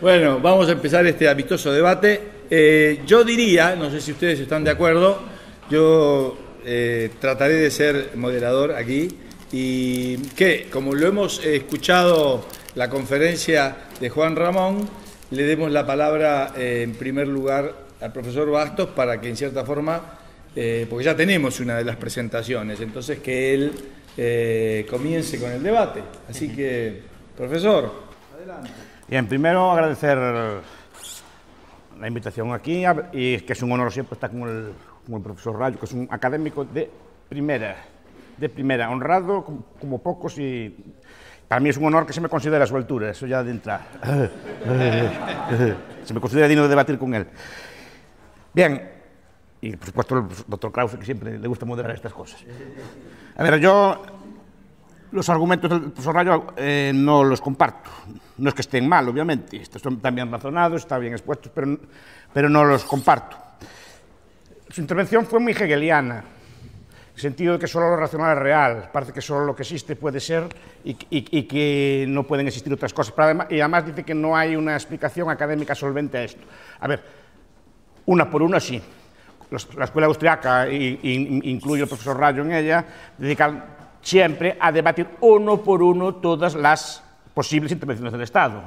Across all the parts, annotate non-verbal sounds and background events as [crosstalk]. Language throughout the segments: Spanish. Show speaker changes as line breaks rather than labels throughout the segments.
Bueno, vamos a empezar este amistoso debate. Eh, yo diría, no sé si ustedes están de acuerdo, yo eh, trataré de ser moderador aquí y que, como lo hemos escuchado la conferencia de Juan Ramón, le demos la palabra eh, en primer lugar al profesor Bastos para que en cierta forma, porque ya tenemos una de las presentaciones, entonces que él comience con el debate. Así que, profesor, adelante.
Bien, primero agradecer la invitación aquí y que es un honor siempre estar con el, profesor Rayo, que es un académico de primera, de primera, honrado como, pocos y para mí es un honor que se me considere a su altura, eso ya de entrar. [laughs] se me considera digno de debatir con él. Bien, y por supuesto el doctor Krause, que siempre le gusta moderar estas cosas. A ver, yo los argumentos del profesor Rayo eh, no los comparto. No es que estén mal, obviamente, están bien razonados, están bien expuestos, pero, pero no los comparto. Su intervención fue muy hegeliana, en el sentido de que solo lo racional es real, parece que solo lo que existe puede ser y, y, que no pueden existir otras cosas. además, y además dice que no hay una explicación académica solvente a esto. A ver, una por una sí. La escuela austriaca, incluye el profesor Rayo en ella, dedican siempre a debatir uno por uno todas las posibles intervenciones del Estado.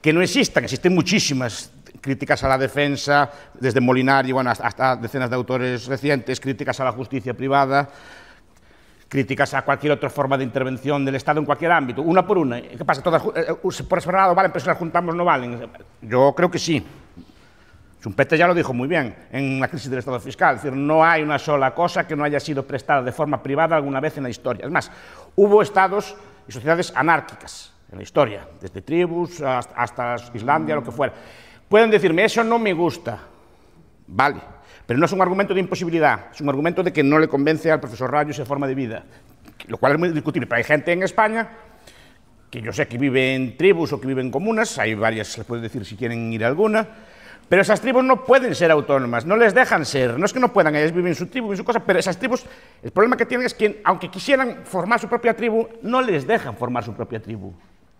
Que no existan, existen muchísimas críticas a la defensa, desde Molinari bueno, hasta decenas de autores recientes, críticas a la justicia privada, críticas a cualquier otra forma de intervención del Estado en cualquier ámbito, una por una. ¿Qué pasa? Todas, eh, eh, por separado valen, pero si las juntamos no valen. Yo creo que sí. Schumpeter ya lo dijo muy bien en la crisis del Estado fiscal, es decir, no hay una sola cosa que no haya sido prestada de forma privada alguna vez en la historia. Es más, hubo estados y sociedades anárquicas en la historia, desde tribus hasta, Islandia, lo que fuera. Pueden decirme, eso no me gusta, vale, pero no es un argumento de imposibilidad, es un argumento de que no le convence al profesor Rayo esa forma de vida, lo cual es muy discutible. Pero hay gente en España que yo sé que vive en tribus o que vive en comunas, hay varias, les puede decir si quieren ir a alguna, pero esas tribus no pueden ser autónomas, no les dejan ser. No es que no puedan, ellos viven en su tribu, en su cosa, pero esas tribus, el problema que tienen es que, aunque quisieran formar su propia tribu, no les dejan formar su propia tribu.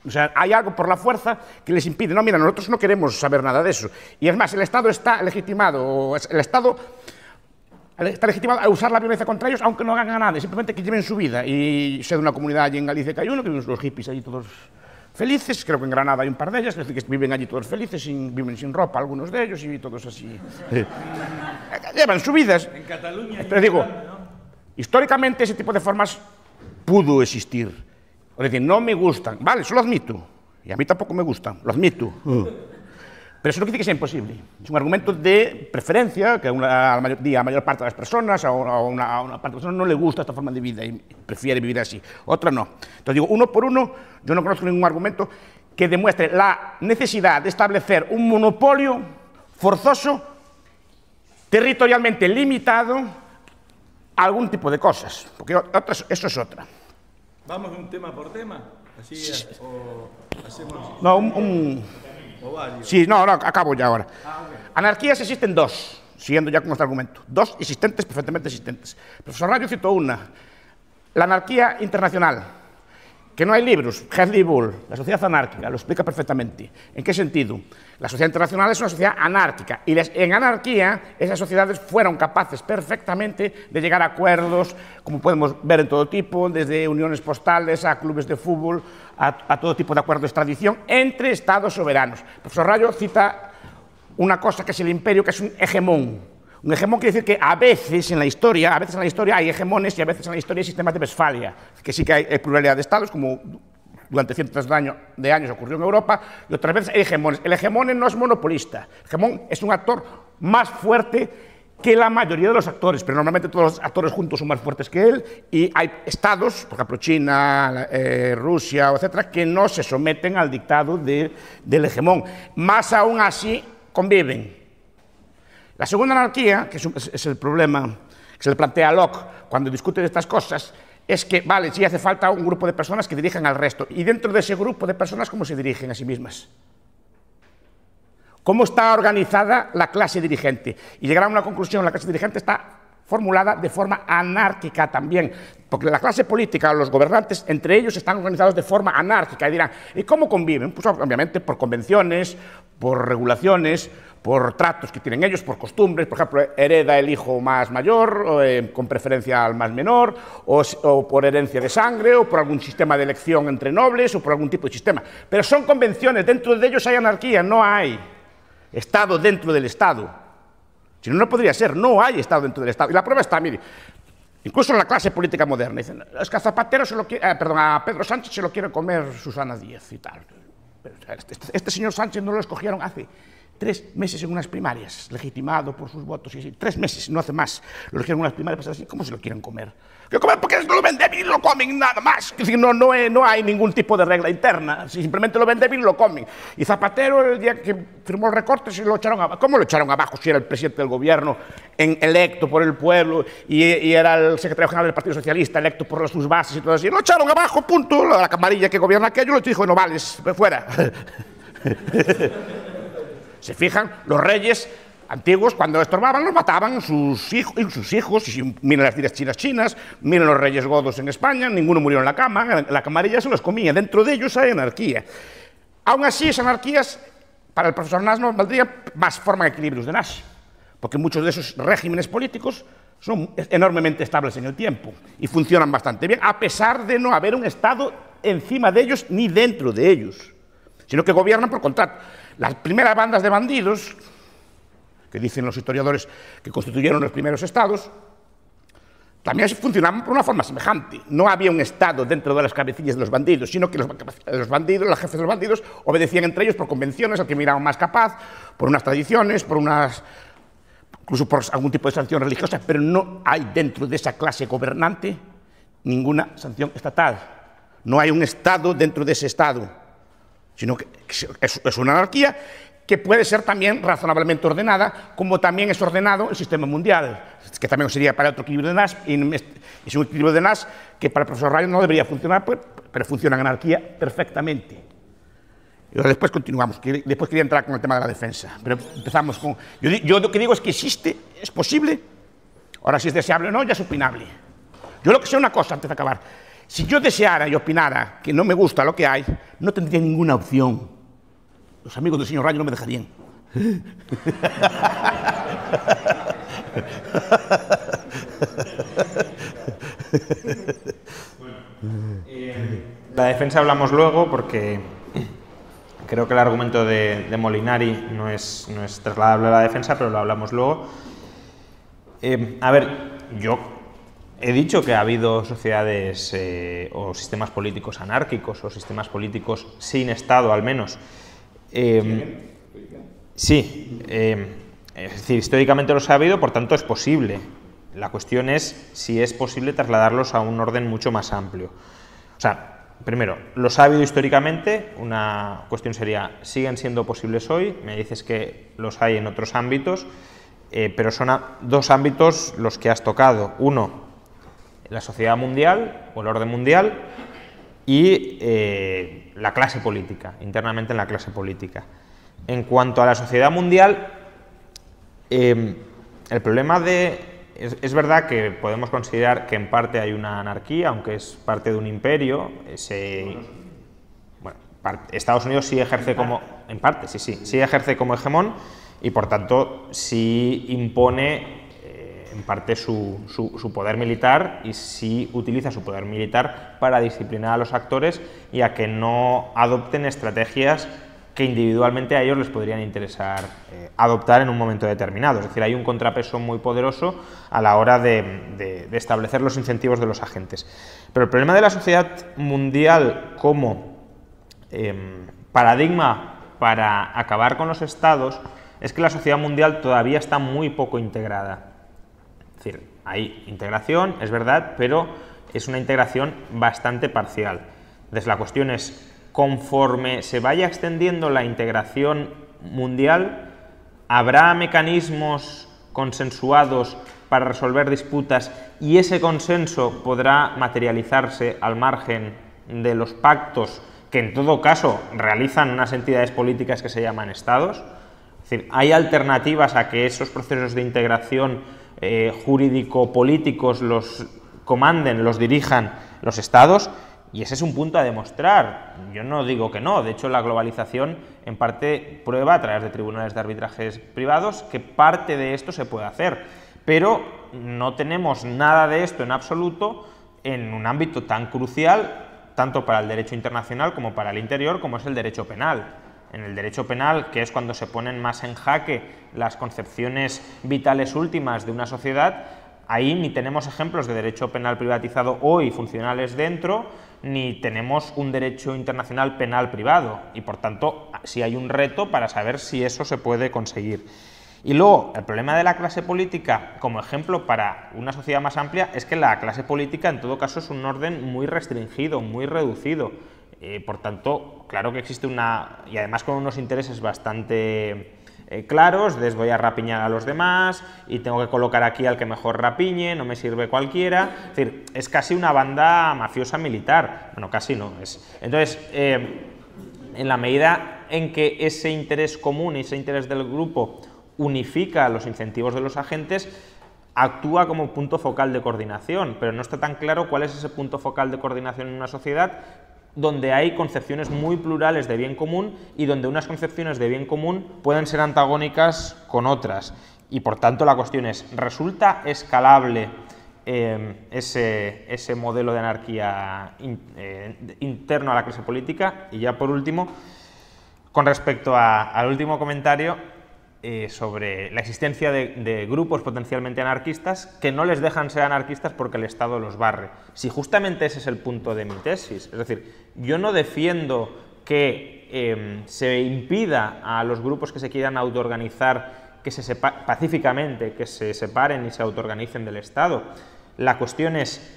O sea, hay algo por la fuerza que les impide. No, mira, nosotros no queremos saber nada de eso. Y es más, el Estado está legitimado, el Estado está legitimado a usar la violencia contra ellos, aunque no hagan nada, simplemente que lleven su vida. Y sé de una comunidad allí en Galicia que hay uno, que viven los hippies allí todos felices, creo que en Granada hay un par de ellas, es decir, que viven allí todos felices, sin, viven sin ropa algunos de ellos y todos así. Llevan su vida. En Cataluña. Pero digo, históricamente ese tipo de formas pudo existir. Es decir, no me gustan, vale, eso lo admito, y a mí tampoco me gustan, lo admito. Pero eso no quiere decir que sea imposible. Es un argumento de preferencia, que a, la mayor, a la mayor parte de las personas, a una, parte de las personas no le gusta esta forma de vida y prefiere vivir así. Otra no. Entonces digo, uno por uno, yo no conozco ningún argumento que demuestre la necesidad de establecer un monopolio forzoso, territorialmente limitado, a algún tipo de cosas. Porque eso es otra.
¿Vamos de un tema por tema? Así, o
hacemos... No, un Sí, no, no, acabo ya ahora. Ah, Anarquías existen dos, siguiendo ya con nuestro argumento. Dos existentes, perfectamente existentes. Profesor Rayo citó una. La anarquía internacional, que no hay libros. Hedley Bull, la sociedad anárquica, lo explica perfectamente. ¿En qué sentido? La sociedad internacional es una sociedad anárquica y en anarquía esas sociedades fueron capaces perfectamente de llegar a acuerdos, como podemos ver en todo tipo, desde uniones postales a clubes de fútbol, a, todo tipo de acuerdos de extradición entre estados soberanos. El profesor Rayo cita una cosa que es el imperio, que es un hegemón. Un hegemón quiere decir que a veces en la historia, a veces en la historia hay hegemones y a veces en la historia hay sistemas de Westfalia, que sí que hay pluralidad de estados, como durante cientos de años, ocurrió en Europa, y otras veces hay hegemones. El hegemón no es monopolista, el hegemón es un actor más fuerte que la mayoría de los actores, pero normalmente todos los actores juntos son más fuertes que él, y hay estados, por ejemplo China, eh, Rusia, etcétera, que no se someten al dictado de, del hegemón. Más aún así conviven. La segunda anarquía, que es, el problema que se le plantea a Locke cuando discute de estas cosas, es que, vale, sí hace falta un grupo de personas que dirijan al resto. Y dentro de ese grupo de personas, ¿cómo se dirigen a sí mismas? ¿Cómo está organizada la clase dirigente? Y llegar a una conclusión, la clase dirigente está formulada de forma anárquica también, porque la clase política, los gobernantes, entre ellos están organizados de forma anárquica y dirán, ¿y cómo conviven? Pues obviamente por convenciones, por regulaciones, por tratos que tienen ellos, por costumbres, por ejemplo, hereda el hijo más mayor, eh, con preferencia al más menor, o, por herencia de sangre, o por algún sistema de elección entre nobles, o por algún tipo de sistema. Pero son convenciones, dentro de ellos hay anarquía, no hay Estado dentro del Estado. Si no, no podría ser, no hay Estado dentro del Estado. Y la prueba está, mire, incluso en la clase política moderna, dicen, es que a Zapatero se lo quiere, eh, a Pedro Sánchez se lo quiere comer Susana Díaz y tal. Este, este, este señor Sánchez no lo escogieron hace tres meses en unas primarias, legitimado por sus votos, y así, tres meses, no hace más, lo eligieron en unas primarias, pues así, ¿cómo se lo quieren comer? ¿Qué comer porque lo ven débil y lo comen nada más. Es decir, no, no, no, hay ningún tipo de regla interna, simplemente lo ven débil y lo comen. Y Zapatero, el día que firmó el recorte, se lo echaron abajo. ¿Cómo lo echaron abajo si era el presidente del gobierno, en, electo por el pueblo, y, y, era el secretario general del Partido Socialista, electo por sus bases y todo así? Lo echaron abajo, punto. La camarilla que gobierna aquello lo dijo, no vales, fuera. [laughs] Se fijan, los reyes antiguos, cuando estorbaban, los mataban sus hijos, sus hijos. Y miren las tiras chinas chinas, miren los reyes godos en España, ninguno murió en la cama, la camarilla se los comía. Dentro de ellos hay anarquía. Aún así, esas anarquías, para el profesor Nash no valdría más forman equilibrios de Nash, porque muchos de esos regímenes políticos son enormemente estables en el tiempo y funcionan bastante bien, a pesar de no haber un Estado encima de ellos ni dentro de ellos, sino que gobiernan por contrato. Las primeras bandas de bandidos, que dicen los historiadores que constituyeron los primeros estados, también funcionaban por una forma semejante. No había un Estado dentro de las cabecillas de los bandidos, sino que los, bandidos, los jefes de los bandidos, obedecían entre ellos por convenciones al que miraban más capaz, por unas tradiciones, por unas incluso por algún tipo de sanción religiosa, pero no hay dentro de esa clase gobernante ninguna sanción estatal. No hay un Estado dentro de ese Estado sino que es, una anarquía que puede ser también razonablemente ordenada, como también es ordenado el sistema mundial, que también sería para otro equilibrio de Nash, y es un equilibrio de Nash que para el profesor Rayo no debería funcionar, pues, pero funciona en anarquía perfectamente. Y después continuamos, después quería entrar con el tema de la defensa, pero empezamos con... Yo, yo lo que digo es que existe, es posible, ahora si es deseable o no, ya es opinable. Yo lo que sé una cosa antes de acabar, si yo deseara y opinara que no me gusta lo que hay, no tendría ninguna opción. Los amigos del señor Rayo no me dejarían.
la defensa hablamos luego porque creo que el argumento de, Molinari no es, no trasladable a la defensa, pero lo hablamos luego. Eh, a ver, yo He dicho que ha habido sociedades eh, o sistemas políticos anárquicos o sistemas políticos sin Estado, al menos. Em, sí, em, es decir, históricamente los ha habido, por tanto es posible. La cuestión es si es posible trasladarlos a un orden mucho más amplio. O sea, primero, los ha habido históricamente, una cuestión sería, ¿siguen siendo posibles hoy? Me dices que los hay en otros ámbitos, eh, pero son dos ámbitos los que has tocado. Uno, la sociedad mundial o el orden mundial y eh, la clase política, internamente en la clase política. En cuanto a la sociedad mundial, em, el problema de... Es, verdad que podemos considerar que en parte hay una anarquía, aunque es parte de un imperio. bueno, Estados Unidos sí ejerce como... En parte, sí, sí, sí ejerce como hegemón y por tanto sí impone en parte su, su, poder militar y si utiliza su poder militar para disciplinar a los actores y a que no adopten estrategias que individualmente a ellos les podrían interesar eh, adoptar en un momento determinado. Es decir, hay un contrapeso muy poderoso a la hora de, de, establecer los incentivos de los agentes. Pero el problema de la sociedad mundial como em, paradigma para acabar con los estados es que la sociedad mundial todavía está muy poco integrada decir, hay integración, es verdad, pero es una integración bastante parcial. Entonces la cuestión es, conforme se vaya extendiendo la integración mundial, ¿habrá mecanismos consensuados para resolver disputas y ese consenso podrá materializarse al margen de los pactos que en todo caso realizan unas entidades políticas que se llaman estados? Es decir, ¿hay alternativas a que esos procesos de integración eh, jurídico-políticos los comanden, los dirijan los estados, y ese es un punto a demostrar. Yo no digo que no, de hecho la globalización en parte prueba a través de tribunales de arbitrajes privados que parte de esto se puede hacer, pero no tenemos nada de esto en absoluto en un ámbito tan crucial, tanto para el derecho internacional como para el interior, como es el derecho penal. En el derecho penal, que es cuando se ponen más en jaque las concepciones vitales últimas de una sociedad, ahí ni tenemos ejemplos de derecho penal privatizado hoy funcionales dentro, ni tenemos un derecho internacional penal privado. Y por tanto, sí hay un reto para saber si eso se puede conseguir. Y luego, el problema de la clase política, como ejemplo para una sociedad más amplia, es que la clase política en todo caso es un orden muy restringido, muy reducido. Eh, por tanto, claro que existe una... y además con unos intereses bastante eh, claros, les voy a rapiñar a los demás y tengo que colocar aquí al que mejor rapiñe, no me sirve cualquiera. Es decir, es casi una banda mafiosa militar. Bueno, casi no. Es. Entonces, eh, en la medida en que ese interés común, ese interés del grupo unifica los incentivos de los agentes, actúa como punto focal de coordinación, pero no está tan claro cuál es ese punto focal de coordinación en una sociedad donde hay concepciones muy plurales de bien común y donde unas concepciones de bien común pueden ser antagónicas con otras. Y por tanto la cuestión es, ¿resulta escalable eh, ese, ese, modelo de anarquía eh, interno a la clase política? Y ya por último, con respecto al último comentario, eh, sobre la existencia de, grupos potencialmente anarquistas que no les dejan ser anarquistas porque el Estado los barre. Si justamente ese es el punto de mi tesis, es decir, yo no defiendo que em, se impida a los grupos que se quieran autoorganizar que se pacíficamente, que se separen y se autoorganicen del Estado. La cuestión es,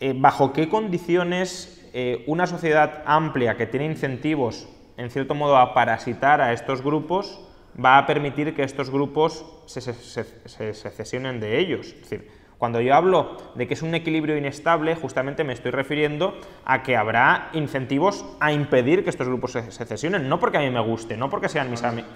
eh, ¿bajo qué condiciones eh, una sociedad amplia que tiene incentivos, en cierto modo, a parasitar a estos grupos, va a permitir que estos grupos se, secesionen de ellos. Es decir, cuando yo hablo de que es un equilibrio inestable, justamente me estoy refiriendo a que habrá incentivos a impedir que estos grupos se secesionen, no porque a mí me guste, no porque sean mis amigos.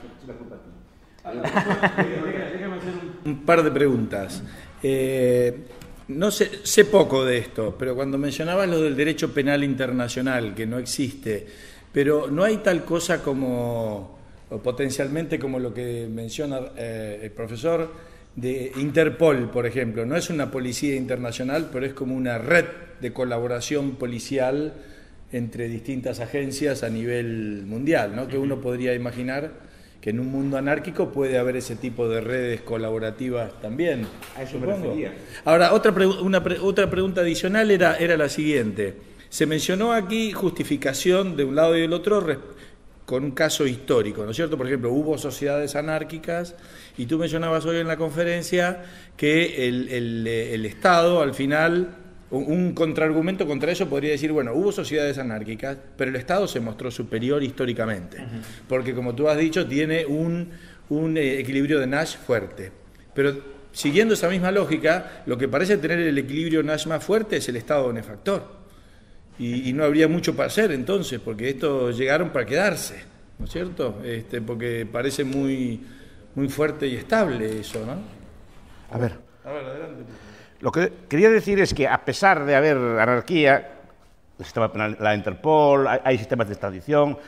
[laughs]
Un par de preguntas. Eh, no sé, sé poco de esto, pero cuando mencionabas lo del derecho penal internacional, que no existe, pero no hay tal cosa como o potencialmente como lo que menciona eh, el profesor, de Interpol, por ejemplo. No es una policía internacional, pero es como una red de colaboración policial entre distintas agencias a nivel mundial, ¿no? que uno podría imaginar que en un mundo anárquico puede haber ese tipo de redes colaborativas también.
A eso me refería.
Ahora, otra, una otra pregunta adicional era, era la siguiente. Se mencionó aquí justificación de un lado y del otro con un caso histórico, ¿no es cierto? Por ejemplo, hubo sociedades anárquicas y tú mencionabas hoy en la conferencia que el, Estado al final, un contraargumento contra eso podría decir, bueno, hubo sociedades anárquicas, pero el Estado se mostró superior históricamente, porque como tú has dicho, tiene un, un eh, equilibrio de Nash fuerte. Pero siguiendo esa misma lógica, lo que parece tener el equilibrio Nash más fuerte es el Estado benefactor. Y, no habría mucho para hacer entonces, porque estos llegaron para quedarse, ¿no es cierto? Este, porque parece muy, muy fuerte y estable eso, ¿no?
A ver. A ver, adelante. Lo que quería decir es que a pesar de haber anarquía, el sistema penal, la Interpol, hay sistemas de extradición,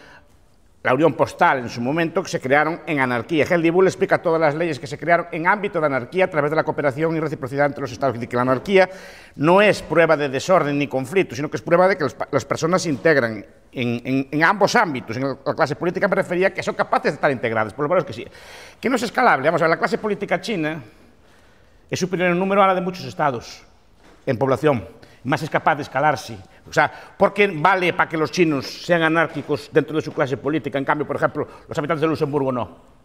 la Unión Postal en su momento, que se crearon en anarquía. Heldi Bull explica todas las leyes que se crearon en ámbito de anarquía a través de la cooperación y reciprocidad entre los Estados. Que la anarquía no es prueba de desorden ni conflicto, sino que es prueba de que las personas se integran en, ambos ámbitos. En la clase política me refería que son capaces de estar integradas, por lo menos que sí. Que no es escalable. Vamos a ver, la clase política china es superior en número a la de muchos estados en población, más es capaz de escalarse o sea, ¿por qué vale para que los chinos sean anárquicos dentro de su clase política? En cambio, por ejemplo, los habitantes de Luxemburgo no.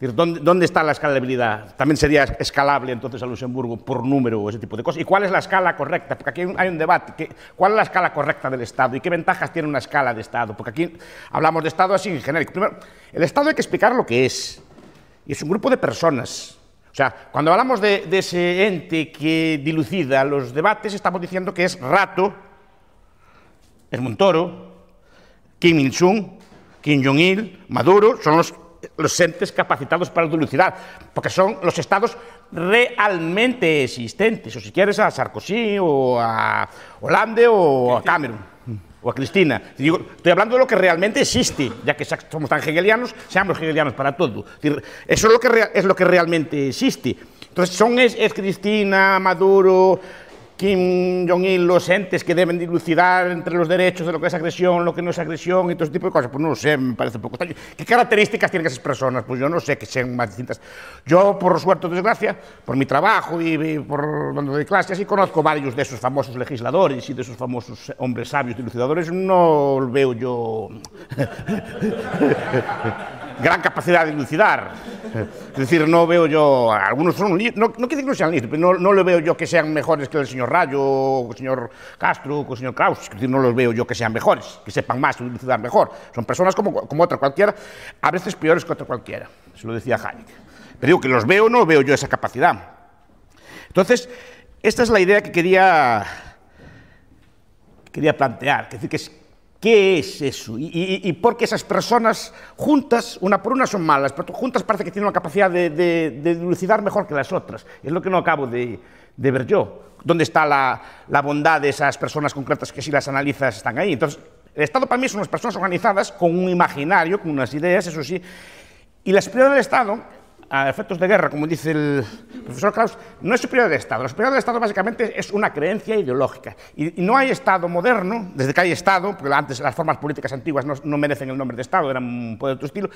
¿Dónde, ¿Dónde, está la escalabilidad? También sería escalable entonces a Luxemburgo por número o ese tipo de cosas. ¿Y cuál es la escala correcta? Porque aquí hay un, debate. ¿Cuál es la escala correcta del Estado? ¿Y qué ventajas tiene una escala de Estado? Porque aquí hablamos de Estado así en genérico. Primero, el Estado hay que explicar lo que es. Y es un grupo de personas. O sea, cuando hablamos de, de ese ente que dilucida los debates, estamos diciendo que es rato el Montoro, Kim Il-sung, Kim Jong-il, Maduro, son los los entes capacitados para dilucidar, porque son los estados realmente existentes, o si quieres a Sarkozy o a Hollande o a Cameron o a Cristina. Digo, estoy hablando de lo que realmente existe, ya que somos tan hegelianos, seamos hegelianos para todo. Eso es lo que, es lo que realmente existe. Entonces, son es, es Cristina, Maduro, Kim Jong-il, los entes que deben dilucidar entre los derechos de lo que es agresión, lo que no es agresión y todo ese tipo de cosas. Pues no lo sé, me parece un poco extraño. ¿Qué características tienen esas personas? Pues yo no sé que sean más distintas. Yo, por suerte o desgracia, por mi trabajo y, por donde doy clases, y conozco varios de esos famosos legisladores y de esos famosos hombres sabios dilucidadores, no veo yo [laughs] gran capacidad de dilucidar. Es decir, no veo yo, algunos son, no, no quiero decir que no sean listos, pero no, no le veo yo que sean mejores que el señor Rayo, o el señor Castro, o el señor Kraus, es decir, no los veo yo que sean mejores, que sepan más, dilucidar mejor. Son personas como, como otra cualquiera, a veces peores que otra cualquiera, eso lo decía Hayek. Pero digo que los veo, no veo yo esa capacidad. Entonces, esta es la idea que quería, quería plantear, que decir, que es, ¿Qué es eso? ¿Y, y, y por qué esas personas juntas, una por una son malas, pero juntas parece que tienen una capacidad de, de, de dilucidar mejor que las otras? Es lo que no acabo de, de ver yo. ¿Dónde está la, la, bondad de esas personas concretas que si las analizas están ahí? Entonces, el Estado para mí son unas personas organizadas con un imaginario, con unas ideas, eso sí, y la superior del Estado a efectos de guerra, como dice el profesor Kraus, no es superior del Estado. La superior del Estado básicamente es una creencia ideológica. Y, no hay Estado moderno, desde que hay Estado, porque antes las formas políticas antiguas no, no merecen el nombre de Estado, eran un poder de otro estilo,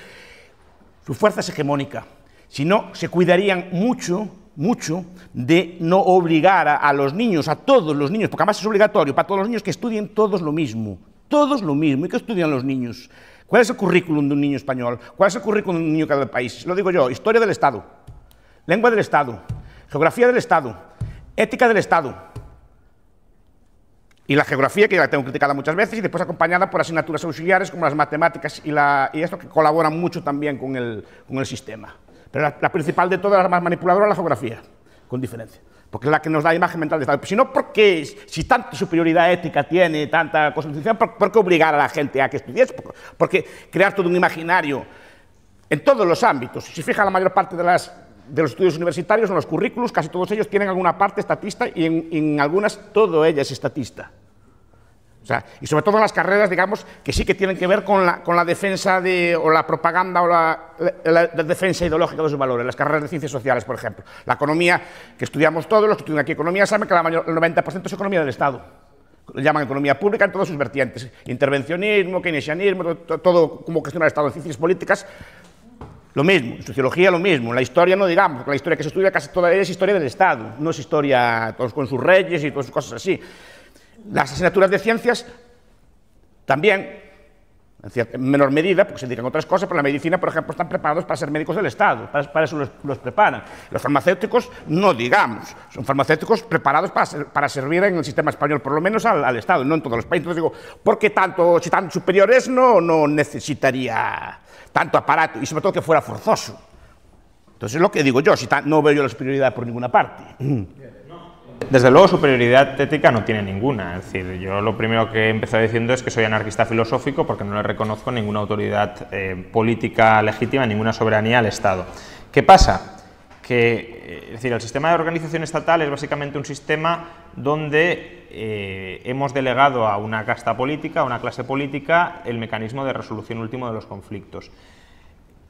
su fuerza es hegemónica. Si no, se cuidarían mucho, mucho de no obligar a, a los niños, a todos los niños, porque además es obligatorio para todos los niños que estudien todos lo mismo. Todos lo mismo. ¿Y qué estudian los niños? ¿Cuál es el currículum de un niño español? ¿Cuál es el currículum de un niño de cada país? Lo digo yo, historia del Estado, lengua del Estado, geografía del Estado, ética del Estado. Y la geografía, que ya la tengo criticada muchas veces, y después acompañada por asignaturas auxiliares como las matemáticas y, la, y esto que colaboran mucho también con el, con el sistema. Pero la, la principal de todas, la más manipuladora, es la geografía, con diferencia porque es la que nos da imagen mental de Estado. Si no, ¿por qué, si tanta superioridad ética tiene, tanta constitución, ¿por, por qué obligar a la gente a que estudiese? Porque crear todo un imaginario en todos los ámbitos. Si fija la mayor parte de, las, de los estudios universitarios, en los currículos, casi todos ellos tienen alguna parte estatista y en, en algunas todo ella es estatista. Y sobre todo en las carreras, digamos, que sí que tienen que ver con la, defensa de, o la propaganda o la, defensa ideológica de sus valores. Las carreras de ciencias sociales, por ejemplo. La economía, que estudiamos todos, los que estudian aquí economía, saben que la el 90% es economía del Estado. Lo llaman economía pública en todas sus vertientes. Intervencionismo, keynesianismo, todo, todo como gestiona el Estado, ciencias políticas, lo mismo, en sociología lo mismo, en la historia no digamos, porque la historia que se estudia casi toda es historia del Estado, no es historia todos con sus reyes y todas sus cosas así. Las asignaturas de ciencias también, en menor medida, porque se dedican a otras cosas, pero la medicina, por ejemplo, están preparados para ser médicos del Estado, para, para eso los, los, preparan. Los farmacéuticos, no digamos, son farmacéuticos preparados para, ser, para servir en el sistema español, por lo menos al, al, Estado, no en todos los países. Entonces digo, ¿por qué tanto, si tan superiores no, no necesitaría tanto aparato y sobre todo que fuera forzoso? Entonces es lo que digo yo, si tan, no veo yo la superioridad por ninguna parte. [clears throat]
Desde luego, superioridad ética no tiene ninguna. Es decir, yo lo primero que he empezado diciendo es que soy anarquista filosófico porque no le reconozco ninguna autoridad eh, política legítima, ninguna soberanía al Estado. ¿Qué pasa? Que eh, es decir, el sistema de organización estatal es básicamente un sistema donde eh, hemos delegado a una casta política, a una clase política, el mecanismo de resolución último de los conflictos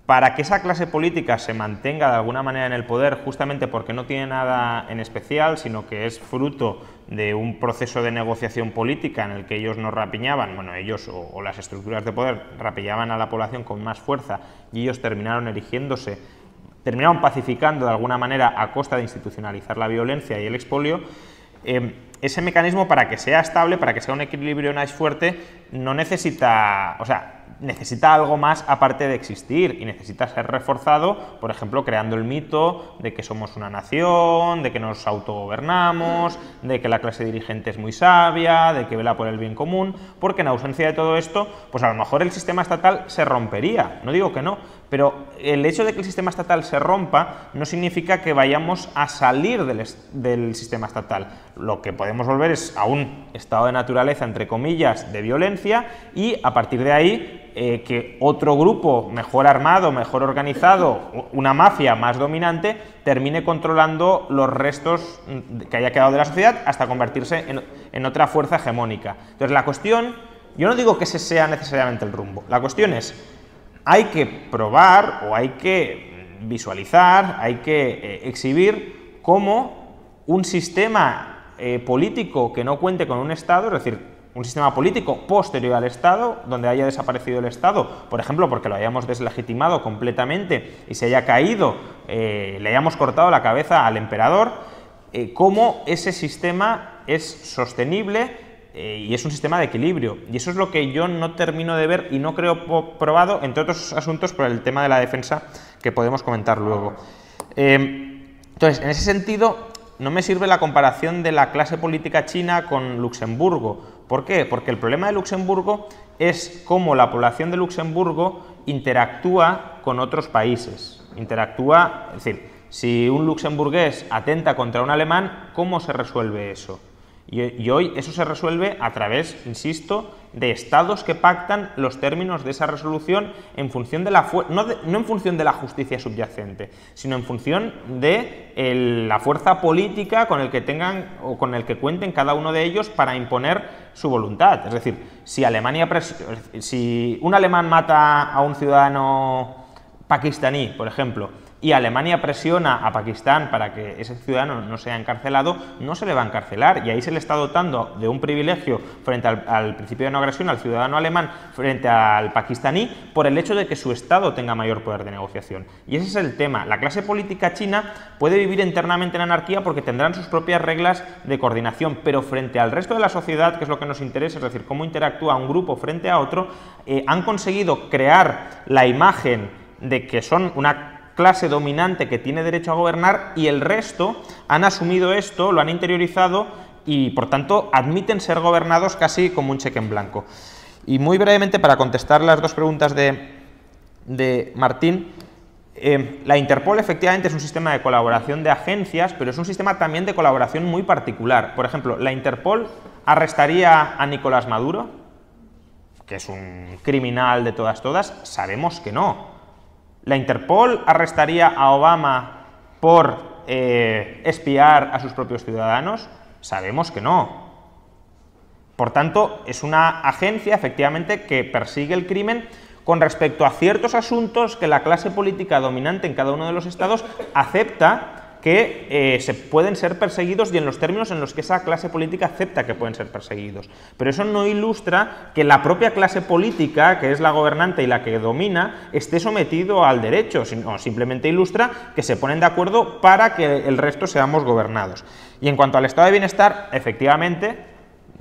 para que esa clase política se mantenga de alguna manera en el poder, justamente porque no tiene nada en especial, sino que es fruto de un proceso de negociación política en el que ellos nos rapiñaban, bueno, ellos o, o las estructuras de poder rapiñaban a la población con más fuerza y ellos terminaron erigiéndose, terminaron pacificando de alguna manera a costa de institucionalizar la violencia y el expolio, eh, ese mecanismo para que sea estable, para que sea un equilibrio nice fuerte, no necesita, o sea, necesita algo más aparte de existir y necesita ser reforzado, por ejemplo, creando el mito de que somos una nación, de que nos autogobernamos, de que la clase dirigente es muy sabia, de que vela por el bien común, porque en ausencia de todo esto, pues a lo mejor el sistema estatal se rompería, no digo que no, pero el hecho de que el sistema estatal se rompa no significa que vayamos a salir del, sistema estatal. Lo que podemos volver es a un estado de naturaleza, entre comillas, de violencia y a partir de ahí eh, que otro grupo mejor armado, mejor organizado, una mafia más dominante, termine controlando los restos que haya quedado de la sociedad hasta convertirse en otra fuerza hegemónica. Entonces la cuestión, yo no digo que ese sea necesariamente el rumbo, la cuestión es, hay que probar o hay que visualizar, hay que eh, exhibir cómo un sistema eh, político que no cuente con un Estado, es decir, un sistema político posterior al Estado, donde haya desaparecido el Estado, por ejemplo, porque lo hayamos deslegitimado completamente y se haya caído, eh, le hayamos cortado la cabeza al emperador, cómo ese sistema es sostenible eh, y es un sistema de equilibrio. Y eso es lo que yo no termino de ver y no creo probado, entre otros asuntos, por el tema de la defensa que podemos comentar luego. Em, entonces, en ese sentido, no me sirve la comparación de la clase política china con Luxemburgo. ¿Por qué? Porque el problema de Luxemburgo es cómo la población de Luxemburgo interactúa con otros países. Interactúa, es decir, si un luxemburgués atenta contra un alemán, ¿cómo se resuelve eso? Y, hoy eso se resuelve a través, insisto, de estados que pactan los términos de esa resolución en función de la no, en función de la justicia subyacente, sino en función de la fuerza política con el que tengan o con el que cuenten cada uno de ellos para imponer su voluntad. Es decir, si Alemania si un alemán mata a un ciudadano pakistaní, por ejemplo, y Alemania presiona a Pakistán para que ese ciudadano no sea encarcelado, no se le va a encarcelar y ahí se le está dotando de un privilegio frente al, principio de no agresión al ciudadano alemán frente al pakistaní por el hecho de que su Estado tenga mayor poder de negociación. Y ese es el tema. La clase política china puede vivir internamente en anarquía porque tendrán sus propias reglas de coordinación, pero frente al resto de la sociedad, que es lo que nos interesa, es decir, cómo interactúa un grupo frente a otro, eh, han conseguido crear la imagen de que son una clase dominante que tiene derecho a gobernar y el resto han asumido esto, lo han interiorizado y por tanto admiten ser gobernados casi como un cheque en blanco. Y muy brevemente para contestar las dos preguntas de, Martín, eh, la Interpol efectivamente es un sistema de colaboración de agencias, pero es un sistema también de colaboración muy particular. Por ejemplo, la Interpol arrestaría a Nicolás Maduro, que es un criminal de todas todas, sabemos que no. ¿La Interpol arrestaría a Obama por eh, espiar a sus propios ciudadanos? Sabemos que no. Por tanto, es una agencia efectivamente que persigue el crimen con respecto a ciertos asuntos que la clase política dominante en cada uno de los estados acepta que eh, se pueden ser perseguidos y en los términos en los que esa clase política acepta que pueden ser perseguidos. Pero eso no ilustra que la propia clase política, que es la gobernante y la que domina, esté sometido al derecho, sino simplemente ilustra que se ponen de acuerdo para que el resto seamos gobernados. Y en cuanto al estado de bienestar, efectivamente,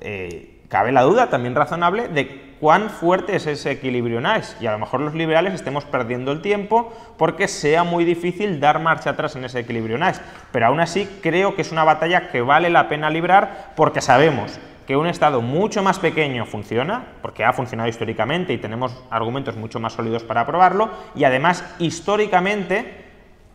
eh, cabe la duda también razonable de cuán fuerte es ese equilibrio nice y a lo mejor los liberales estemos perdiendo el tiempo porque sea muy difícil dar marcha atrás en ese equilibrio nice. Pero aún así creo que es una batalla que vale la pena librar porque sabemos que un Estado mucho más pequeño funciona, porque ha funcionado históricamente y tenemos argumentos mucho más sólidos para probarlo, y además históricamente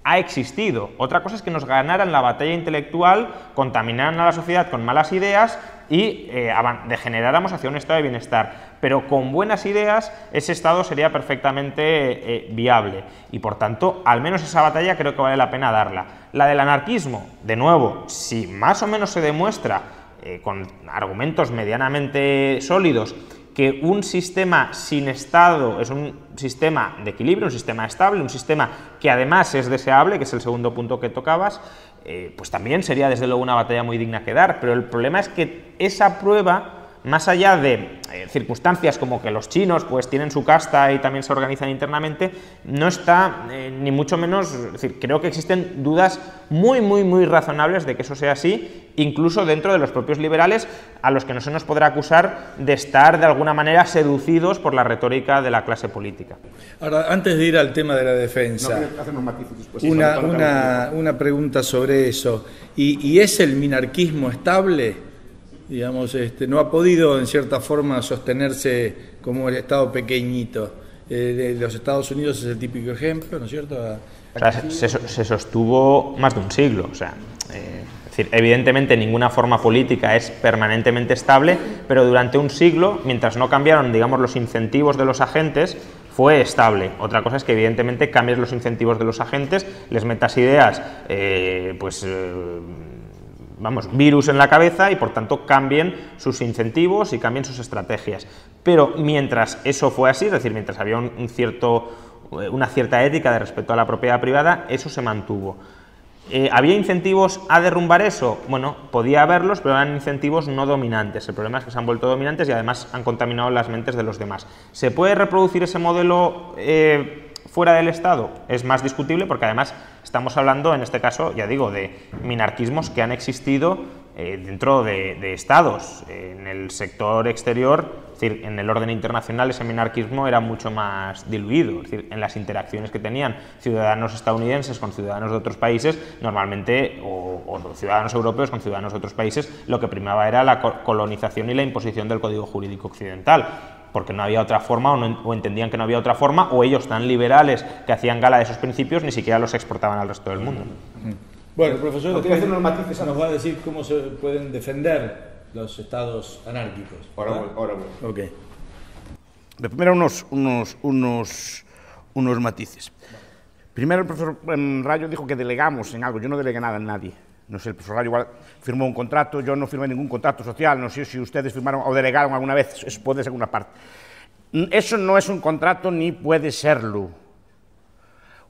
ha existido. Otra cosa es que nos ganaran la batalla intelectual, contaminaran a la sociedad con malas ideas y eh, degeneráramos hacia un estado de bienestar. Pero con buenas ideas ese estado sería perfectamente eh, viable y por tanto, al menos esa batalla creo que vale la pena darla. La del anarquismo, de nuevo, si más o menos se demuestra eh, con argumentos medianamente sólidos que un sistema sin Estado es un sistema de equilibrio, un sistema estable, un sistema que además es deseable, que es el segundo punto que tocabas, eh, pues también sería desde luego una batalla muy digna que dar. Pero el problema es que esa prueba, más allá de eh, circunstancias como que los chinos pues tienen su casta y también se organizan internamente, no está eh, ni mucho menos, es decir, creo que existen dudas muy, muy, muy razonables de que eso sea así, incluso dentro de los propios liberales, a los que no se nos podrá acusar de estar de alguna manera seducidos por la retórica de la clase política.
Ahora, antes de ir al tema de la defensa, una, una, una, pregunta sobre eso. ¿Y, ¿Y es el minarquismo estable? Digamos, este, no ha podido en cierta forma sostenerse como el Estado pequeñito. Eh, de los Estados Unidos es el típico ejemplo, ¿no es cierto?
Se, sostuvo más de un siglo. O sea, eh, evidentemente ninguna forma política es permanentemente estable, pero durante un siglo, mientras no cambiaron, digamos, los incentivos de los agentes, fue estable. Otra cosa es que evidentemente cambies los incentivos de los agentes, les metas ideas, eh, pues... Vamos, virus en la cabeza y por tanto cambien sus incentivos y cambien sus estrategias. Pero mientras eso fue así, es decir, mientras había un, cierto, eh, una cierta ética de respeto a la propiedad privada, eso se mantuvo. Eh, ¿Había incentivos a derrumbar eso? Bueno, podía haberlos, pero eran incentivos no dominantes. El problema es que se han vuelto dominantes y además han contaminado las mentes de los demás. ¿Se puede reproducir ese modelo eh, fuera del Estado? Es más discutible porque además estamos hablando, en este caso, ya digo, de minarquismos que han existido eh, dentro de, estados. En el sector exterior, es decir, en el orden internacional, ese minarquismo era mucho más diluido. Es decir, en las interacciones que tenían ciudadanos estadounidenses con ciudadanos de otros países, normalmente, o, ciudadanos europeos con ciudadanos de otros países, lo que primaba era la colonización y la imposición del código jurídico occidental porque no había otra forma o, entendían que no había otra forma, o ellos tan liberales que hacían gala de esos principios ni siquiera los exportaban al resto del mundo.
Bueno, el profesor después unos matices, nos va a decir cómo se pueden defender los estados anárquicos.
Ahora ahora Ok. De primero unos, unos, unos, unos matices. Primero el profesor Rayo dijo que delegamos en algo. Yo no delegué nada en nadie. No sé, el profesor igual firmó un contrato, yo no firmé ningún contrato social, no sé si ustedes firmaron o delegaron alguna vez, eso puede ser una parte. Eso no es un contrato ni puede serlo.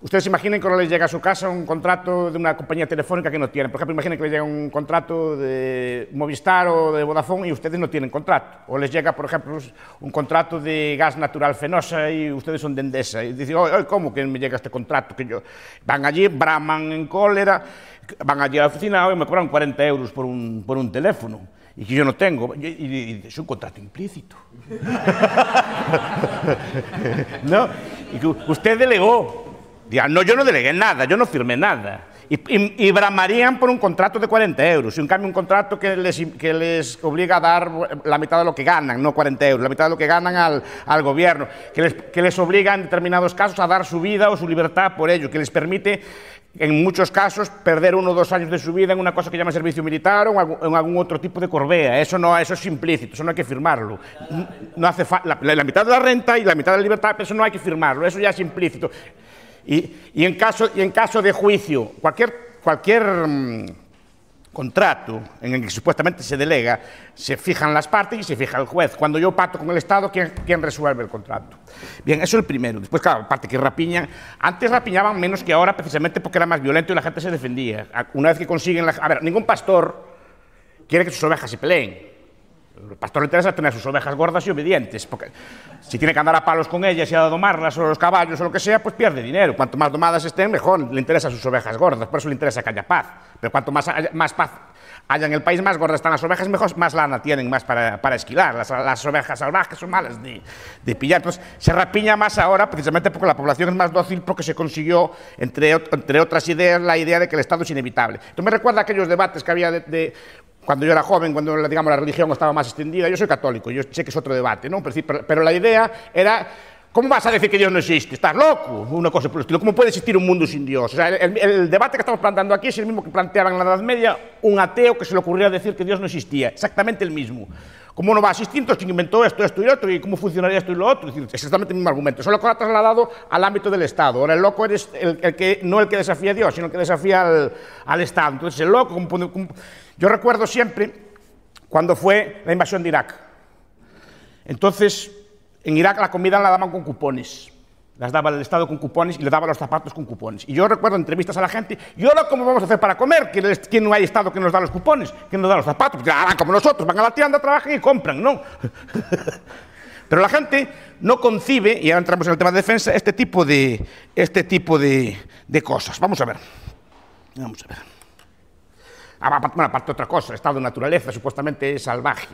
Ustedes imaginen que ahora les llega a su casa un contrato de una compañía telefónica que no tienen. Por ejemplo, imaginen que les llega un contrato de Movistar o de Vodafone y ustedes no tienen contrato. O les llega, por ejemplo, un contrato de gas natural fenosa y ustedes son de Endesa. Y dicen, ¿cómo que me llega este contrato? Que yo... Van allí, braman en cólera, van allí a la oficina y me cobran 40 euros por un, por un teléfono y que yo no tengo. Y, y, es un contrato implícito. [laughs] ¿No? Y que usted delegó no, yo no delegué nada, yo no firmé nada. Y, bramarían por un contrato de 40 euros. Y en cambio, un contrato que les, que les obliga a dar la mitad de lo que ganan, no 40 euros, la mitad de lo que ganan al, al gobierno, que les, que les obliga en determinados casos a dar su vida o su libertad por ello, que les permite en muchos casos perder uno o dos años de su vida en una cosa que llama servicio militar o en algún otro tipo de corbea. Eso no, eso es implícito, eso no hay que firmarlo. No hace la, la, mitad de la renta y la mitad de la libertad, eso no hay que firmarlo, eso ya es implícito. Y, en, caso, y en caso de juicio, cualquier, cualquier mm, contrato en el que supuestamente se delega, se fijan las partes y se fija el juez. Cuando yo pacto con el Estado, ¿quién, resuelve el contrato? Bien, eso es el primero. Después, claro, aparte que rapiñan. Antes rapiñaban menos que ahora precisamente porque era más violento y la gente se defendía. Una vez que consiguen... La, a ver, ningún pastor quiere que sus ovejas se peleen. El pastor le interesa tener sus ovejas gordas y obedientes, porque si tiene que andar a palos con ellas y a domarlas, o los caballos, o lo que sea, pues pierde dinero. Cuanto más domadas estén, mejor. Le interesa sus ovejas gordas, por eso le interesa que haya paz. Pero cuanto más, más paz haya en el país, más gordas están las ovejas, mejor, más lana tienen más para, para esquilar. Las, las, ovejas salvajes son malas de, de, pillar. Entonces, se rapiña más ahora precisamente porque la población es más dócil, porque se consiguió, entre, entre otras ideas, la idea de que el Estado es inevitable. Esto me recuerda a aquellos debates que había de, de cuando yo era joven, cuando digamos, la religión estaba más extendida, yo soy católico, yo sé que es otro debate, ¿no? Pero, pero la idea era ¿Cómo vas a decir que Dios no existe? ¿Estás loco? Una cosa por el estilo. ¿Cómo puede existir un mundo sin Dios? O sea, el, el, debate que estamos planteando aquí es el mismo que planteaban en la Edad Media un ateo que se le ocurría decir que Dios no existía. Exactamente el mismo. ¿Cómo no va a existir? Entonces, ¿quién inventó esto, esto y lo otro? ¿Y cómo funcionaría esto y lo otro? Es decir, exactamente el mismo argumento. Solo que lo ha trasladado al ámbito del Estado. Ahora, el loco eres el, el, que, no el que desafía a Dios, sino el que desafía al, al Estado. Entonces, el loco... Como, como, yo recuerdo siempre cuando fue la invasión de Irak. Entonces, en Irak la comida la daban con cupones. Las daba el Estado con cupones y le daba los zapatos con cupones. Y yo recuerdo entrevistas a la gente, ¿y ahora cómo vamos a hacer para comer? Que, no hay Estado que nos da los cupones, que nos da los zapatos. Ya van como nosotros, van a la tienda, trabajan y compran, ¿no? [laughs] Pero la gente no concibe, y ahora entramos en el tema de defensa, este tipo de, este tipo de, de cosas. Vamos a ver. Vamos a ver. Ah, bueno, aparte de otra cosa, estado de naturaleza supuestamente es salvaje.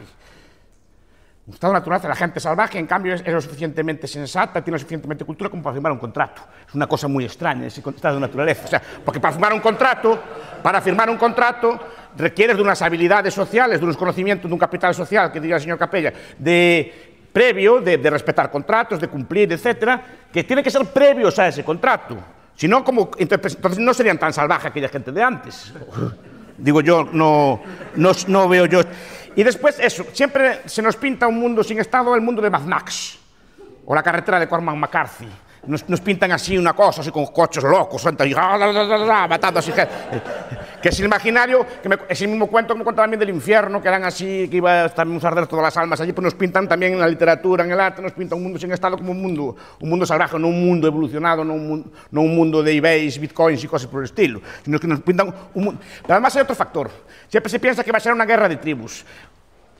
Un estado de naturaleza, la gente salvaje, en cambio, es, lo suficientemente sensata, tiene lo suficientemente cultura como para firmar un contrato. Es una cosa muy extraña ese estado de naturaleza. O sea, porque para firmar un contrato, para firmar un contrato, requieres de unas habilidades sociales, de unos conocimientos, de un capital social, que diga el señor Capella, de previo, de, de respetar contratos, de cumplir, etcétera, que tiene que ser previos a ese contrato. Si no, como, entonces no serían tan salvajes aquella gente de antes. Digo yo, no, no, no veo yo. Y después eso, siempre se nos pinta un mundo sin Estado, el mundo de Mad Max, o la carretera de Cormac McCarthy. Nos, pintan así una cosa, así con coches locos, la, matando así. gente. Que es el imaginario, que me- es el mismo cuento que me cuentan también del infierno, que eran así, que iba a también a arder todas las almas allí, pues nos pintan también en la literatura, en el arte, nos pintan un mundo sin Estado como un mundo, un mundo salvaje, no un mundo evolucionado, no un, no un mundo de eBays, bitcoins y cosas por el estilo, sino que nos pintan un mundo. Pero además hay otro factor, siempre se piensa que va a ser una guerra de tribus.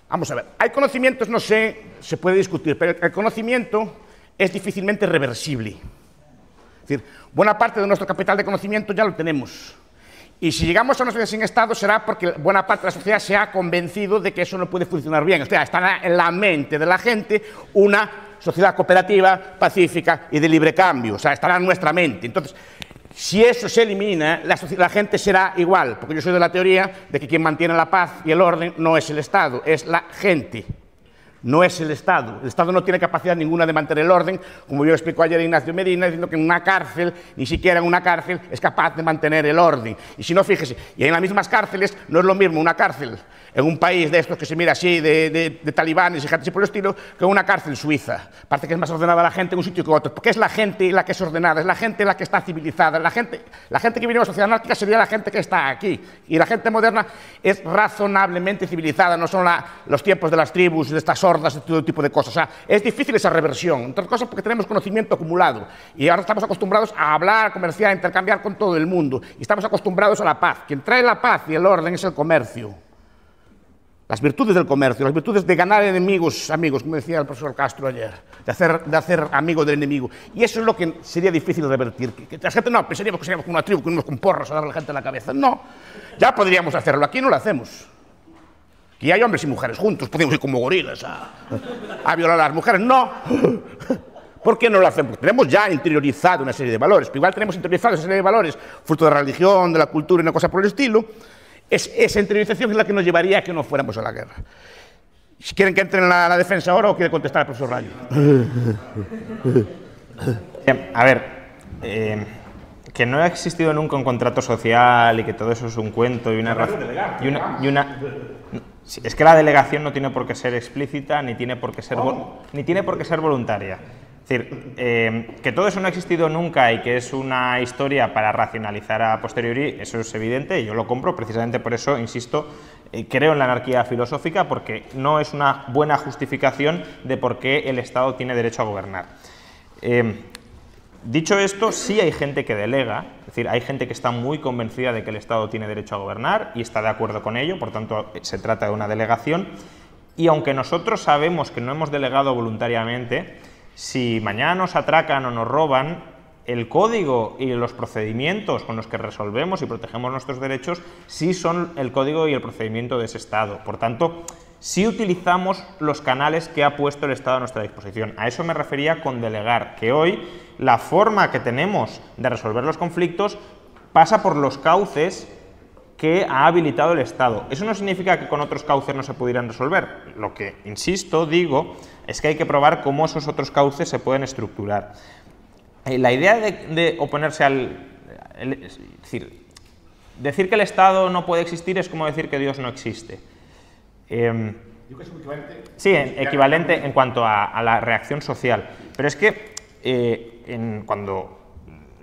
Vamos a ver, hay conocimientos, no sé, se puede discutir, pero el conocimiento es difícilmente reversible. Es decir, buena parte de nuestro capital de conocimiento ya lo tenemos. Y si llegamos a una sociedad sin Estado será porque buena parte de la sociedad se ha convencido de que eso no puede funcionar bien. O sea, está en la mente de la gente una sociedad cooperativa, pacífica y de libre cambio. O sea, estará en nuestra mente. Entonces, si eso se elimina, la, la gente será igual. Porque yo soy de la teoría de que quien mantiene la paz y el orden no es el Estado, es la gente. No es el Estado. El Estado no tiene capacidad ninguna de mantener el orden, como yo explicó ayer Ignacio Medina, diciendo que en una cárcel, ni siquiera en una cárcel, es capaz de mantener el orden. Y si no, fíjese, y en las mismas cárceles no es lo mismo una cárcel en un país de estos que se mira así, de, de- talibanes y gente así por el estilo, que una cárcel suiza. Parece que es más ordenada la gente en un sitio que otro, porque es la gente la que es ordenada, es la gente la que está civilizada, la gente, la gente que vive en una sociedad anárquica sería la gente que está aquí. Y la gente moderna es razonablemente civilizada, no son los tiempos de las tribus, de estas hordas, de todo tipo de cosas. O sea, es difícil esa reversión, entre otras cosas porque tenemos conocimiento acumulado. Y ahora estamos acostumbrados a hablar, comerciar, a intercambiar con todo el mundo. Y estamos acostumbrados a la paz. Quien trae la paz y el orden es el comercio. Las virtudes del comercio, las virtudes de ganar enemigos, amigos, como decía el profesor Castro ayer, de hacer, de hacer amigo del enemigo. Y eso es lo que sería difícil revertir. Que, que la gente no, pensaríamos que seríamos como una tribu, que íbamos con porras a darle a la gente en la cabeza. No, ya podríamos hacerlo. Aquí no lo hacemos. Aquí hay hombres y mujeres juntos, podemos ir como gorilas a, a violar a las mujeres. No. ¿Por qué no lo hacemos? Porque tenemos ya interiorizado una serie de valores. Pero igual tenemos interiorizado esa serie de valores, fruto de la religión, de la cultura y una cosa por el estilo. Es, esa interiorización es la que nos llevaría a que no fuéramos a la guerra. Quieren que entre en la, la defensa ahora o quiere contestar el profesor Rayo.
Bien, a ver, eh, que no ha existido nunca un contrato social y que todo eso es un cuento y una razón. Y una, y una- es que la delegación no tiene por qué ser explícita ni tiene por qué ser, ni tiene por qué ser voluntaria. Es decir, eh, que todo eso no ha existido nunca y que es una historia para racionalizar a posteriori, eso es evidente y yo lo compro, precisamente por eso, insisto, eh, creo en la anarquía filosófica porque no es una buena justificación de por qué el Estado tiene derecho a gobernar. Eh, Dicho esto, sí hay gente que delega, es decir, hay gente que está muy convencida de que el Estado tiene derecho a gobernar y está de acuerdo con ello, por tanto, eh, se trata de una delegación. Y aunque nosotros sabemos que no hemos delegado voluntariamente, si mañana nos atracan o nos roban, el código y los procedimientos con los que resolvemos y protegemos nuestros derechos sí son el código y el procedimiento de ese Estado. Por tanto, sí utilizamos los canales que ha puesto el Estado a nuestra disposición. A eso me refería con delegar, que hoy la forma que tenemos de resolver los conflictos pasa por los cauces que ha habilitado el Estado. Eso no significa que con otros cauces no se pudieran resolver. Lo que, insisto, digo, es que hay que probar cómo esos otros cauces se pueden estructurar. Eh, La idea de, de oponerse al... el- es decir, decir que el Estado no puede existir es como decir que Dios no existe. Em, Sí, en- equivalente en cuanto a, a la reacción social. Pero es que eh, en- cuando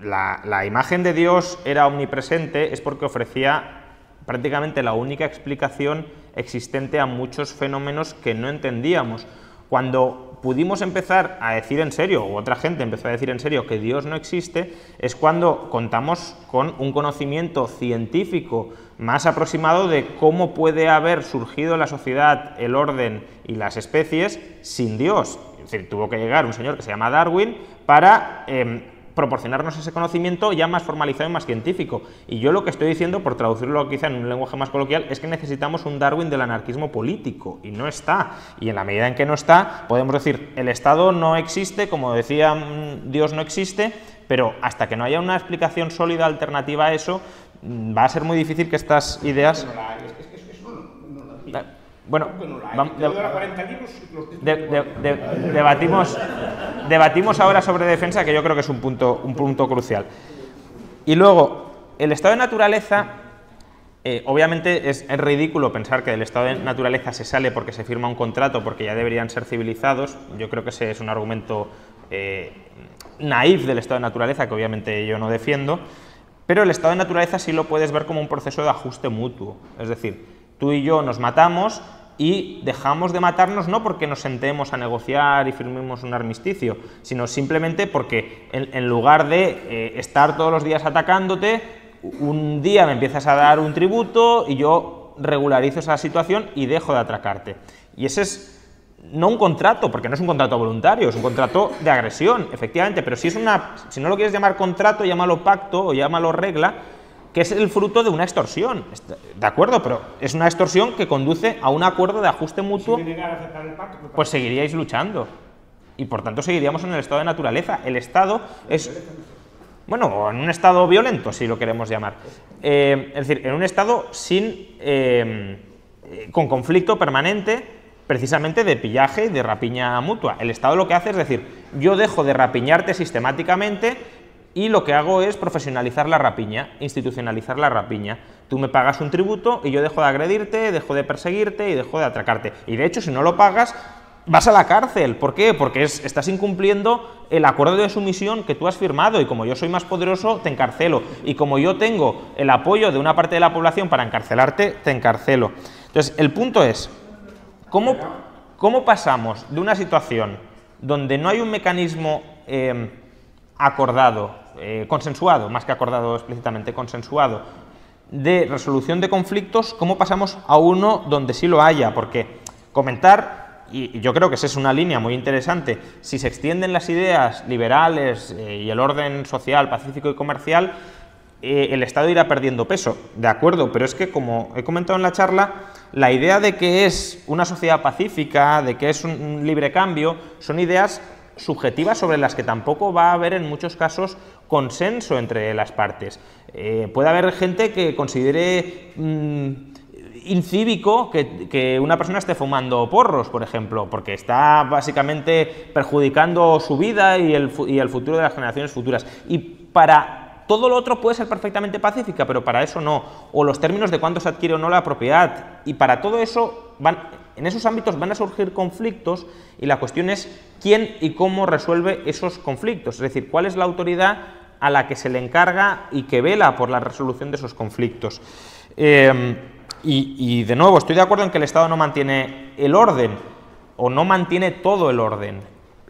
la, la imagen de Dios era omnipresente es porque ofrecía prácticamente la única explicación existente a muchos fenómenos que no entendíamos. Cuando pudimos empezar a decir en serio, o otra gente empezó a decir en serio que Dios no existe, es cuando contamos con un conocimiento científico más aproximado de cómo puede haber surgido la sociedad el orden y las especies sin Dios. Es decir, tuvo que llegar un señor que se llama Darwin para em, proporcionarnos ese conocimiento ya más formalizado y más científico. Y yo lo que estoy diciendo, por traducirlo quizá en un lenguaje más coloquial, es que necesitamos un Darwin del anarquismo político, y no está. Y en la medida en que no está, podemos decir, el Estado no existe, como decía mm, Dios no existe, pero hasta que no haya una explicación sólida alternativa a eso, mm, va a ser muy difícil que estas ideas... Bueno, vam- de- de- de- de- debatimos, debatimos ahora sobre defensa, que yo creo que es un punto, un punto crucial. Y luego, el estado de naturaleza, eh, obviamente es, es ridículo pensar que del estado de naturaleza se sale porque se firma un contrato porque ya deberían ser civilizados. Yo creo que ese es un argumento eh, naif del estado de naturaleza, que obviamente yo no defiendo. Pero el estado de naturaleza sí lo puedes ver como un proceso de ajuste mutuo. Es decir, tú y yo nos matamos y dejamos de matarnos no porque nos sentemos a negociar y firmemos un armisticio, sino simplemente porque en, lugar de eh, estar todos los días atacándote, un día me empiezas a dar un tributo y yo regularizo esa situación y dejo de atracarte. Y ese es no un contrato, porque no es un contrato voluntario, es un contrato de agresión, efectivamente, pero si, es una, si no lo quieres llamar contrato, llámalo pacto o llámalo regla, que es el fruto de una extorsión. De acuerdo, pero es una extorsión que conduce a un acuerdo de ajuste mutuo. Pues seguiríais luchando. Y por tanto seguiríamos en el estado de naturaleza. El estado es. Bueno, o en un estado violento, si lo queremos llamar. Eh, es decir, en un estado sin. Eh, con conflicto permanente, precisamente de pillaje y de rapiña mutua. El Estado lo que hace es decir, yo dejo de rapiñarte sistemáticamente y lo que hago es profesionalizar la rapiña, institucionalizar la rapiña. Tú me pagas un tributo y yo dejo de agredirte, dejo de perseguirte y dejo de atracarte. Y de hecho, si no lo pagas, vas a la cárcel. ¿Por qué? Porque es, estás incumpliendo el acuerdo de sumisión que tú has firmado y como yo soy más poderoso, te encarcelo. Y como yo tengo el apoyo de una parte de la población para encarcelarte, te encarcelo. Entonces, el punto es, ¿cómo, cómo pasamos de una situación donde no hay un mecanismo eh, acordado eh, consensuado, más que acordado explícitamente, consensuado, de resolución de conflictos, ¿cómo pasamos a uno donde sí lo haya? Porque comentar, y, yo creo que esa es una línea muy interesante, si se extienden las ideas liberales eh, y el orden social, pacífico y comercial, eh, el Estado irá perdiendo peso, de acuerdo, pero es que como he comentado en la charla, la idea de que es una sociedad pacífica, de que es un libre cambio, son ideas subjetivas sobre las que tampoco va a haber en muchos casos consenso entre las partes. Eh, puede haber gente que considere mm, incívico que, una persona esté fumando porros, por ejemplo, porque está básicamente perjudicando su vida y el, y el futuro de las generaciones futuras. Y para todo lo otro puede ser perfectamente pacífica, pero para eso no. O los términos de cuándo se adquiere o no la propiedad. Y para todo eso, van, en esos ámbitos van a surgir conflictos y la cuestión es quién y cómo resuelve esos conflictos. Es decir, cuál es la autoridad a la que se le encarga y que vela por la resolución de esos conflictos. Em, y, y de nuevo, estoy de acuerdo en que el Estado no mantiene el orden o no mantiene todo el orden.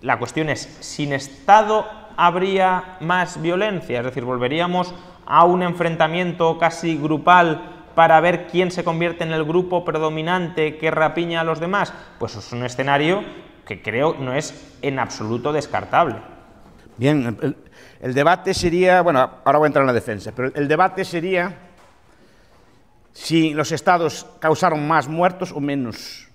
La cuestión es, sin Estado habría más violencia, es decir, volveríamos a un enfrentamiento casi grupal para ver quién se convierte en el grupo predominante que rapiña a los demás, pues es un escenario que creo no es en absoluto descartable.
Bien, el, el debate sería, bueno, ahora voy a entrar en la defensa, pero el debate sería si los estados causaron más muertos o menos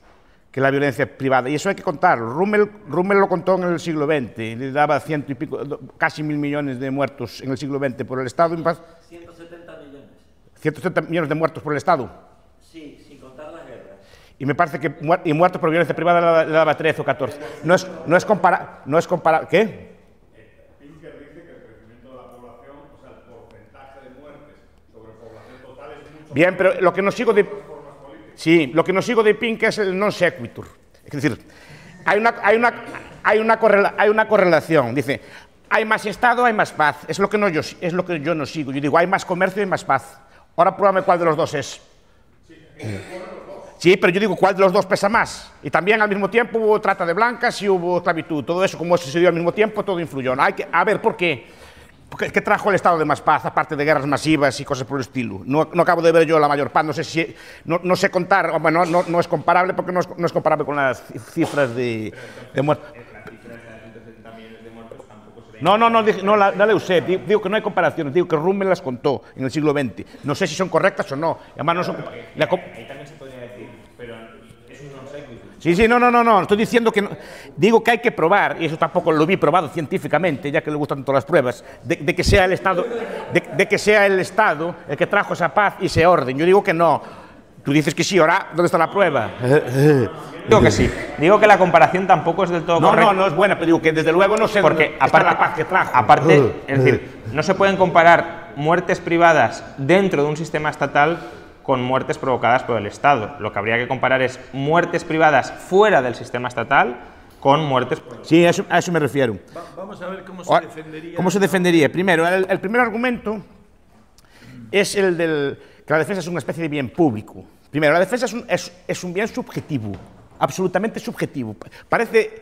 que la violencia privada. Y eso hay que contarlo. Rummel, Rummel lo contó en el siglo XX, le daba ciento y pico, casi mil millones de muertos en el siglo XX por el Estado.
170 millones.
170 millones de muertos por el Estado.
Sí, sin contar las guerras.
Y me parece que muer y muertos por violencia privada le daba, le daba 13 o 14. No es, no es comparable. No es compara ¿Qué?
Pinker dice que el crecimiento de la población, o sea, el porcentaje de muertes sobre población total es mucho
Bien, pero lo que nos sigo de... Sí, lo que nos sigo de Pink es el non sequitur. Es decir, hay una, hay una, hay una, correla, hay una correlación. Dice, hay más Estado, hay más paz. Es lo, que no yo, es lo que yo no sigo. Yo digo, hay más comercio y más paz. Ahora pruébame cuál de los dos es. Sí, pero yo digo, ¿cuál de los dos pesa más? Y también al mismo tiempo hubo trata de blancas y hubo esclavitud. Todo eso, como sucedió al mismo tiempo, todo influyó. Hay que, a ver, ¿por qué? ¿Qué, ¿Qué trajo el Estado de más paz, aparte de guerras masivas y cosas por el estilo? No, no acabo de ver yo la mayor paz, no sé si... No, no sé contar, bueno, no, no, es comparable porque no es, es comparable con las cifras de, de muertos. No, no, no, no la, de usted. Digo, digo, que no hay comparaciones. Digo que Rummel las contó en el siglo XX. No sé si son correctas o no. Además, no son. La,
Ahí también se podría decir, pero es un.
Sí, sí, no, no, no, no. Estoy diciendo que no- digo que hay que probar, y eso tampoco lo vi probado científicamente, ya que le gustan todas las pruebas, de, de que sea el Estado, de, de que sea el Estado el que trajo esa paz y ese orden. Yo digo que no. Tú dices que sí, ahora, ¿dónde está la prueba? [laughs]
Digo que sí. Digo que la comparación tampoco es del todo
No,
correcta.
no, no es buena, pero digo que desde luego no sé
Porque
dónde está
aparte,
la paz que trajo.
aparte, es [laughs] decir, no se pueden comparar muertes privadas dentro de un sistema estatal con muertes provocadas por el Estado. Lo que habría que comparar es muertes privadas fuera del sistema estatal con muertes
Sí, a eso, a eso me refiero.
Va- vamos a ver cómo se defendería.
¿Cómo se defendería? Primero, el, el primer argumento es el del que la defensa es una especie de bien público. Primero, la defensa es un, es- es un bien subjetivo, absolutamente subjetivo. Parece,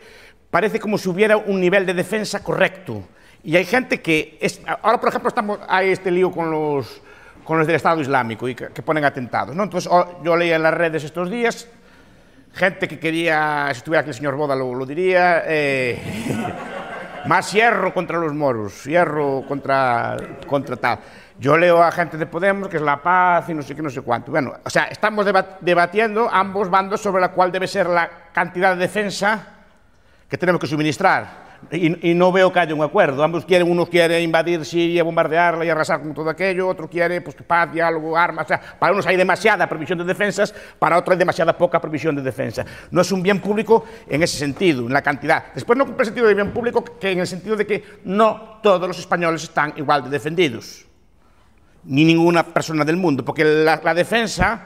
parece como si hubiera un nivel de defensa correcto. Y hay gente que... Es, ahora, por ejemplo, estamos, hay este lío con los, con los del Estado Islámico y que, que ponen atentados. ¿no? Entonces, oh, yo leía en las redes estos días gente que quería, si estuviera aquí el señor Boda lo, lo diría, eh, [laughs] más hierro contra los moros, hierro contra, contra tal. Yo leo a gente de Podemos que es la paz y no sé qué, no sé cuánto. Bueno, o sea, estamos deba- debatiendo ambos bandos sobre la cual debe ser la cantidad de defensa que tenemos que suministrar. Y, y no veo que haya un acuerdo. Ambos quieren, uno quiere invadir Siria, bombardearla y arrasar con todo aquello, otro quiere pues, paz, diálogo, armas. O sea, para unos hay demasiada provisión de defensas, para otros hay demasiada poca provisión de defensa. No es un bien público en ese sentido, en la cantidad. Después no cumple el sentido de bien público que en el sentido de que no todos los españoles están igual de defendidos ni ninguna persona del mundo, porque la, defensa,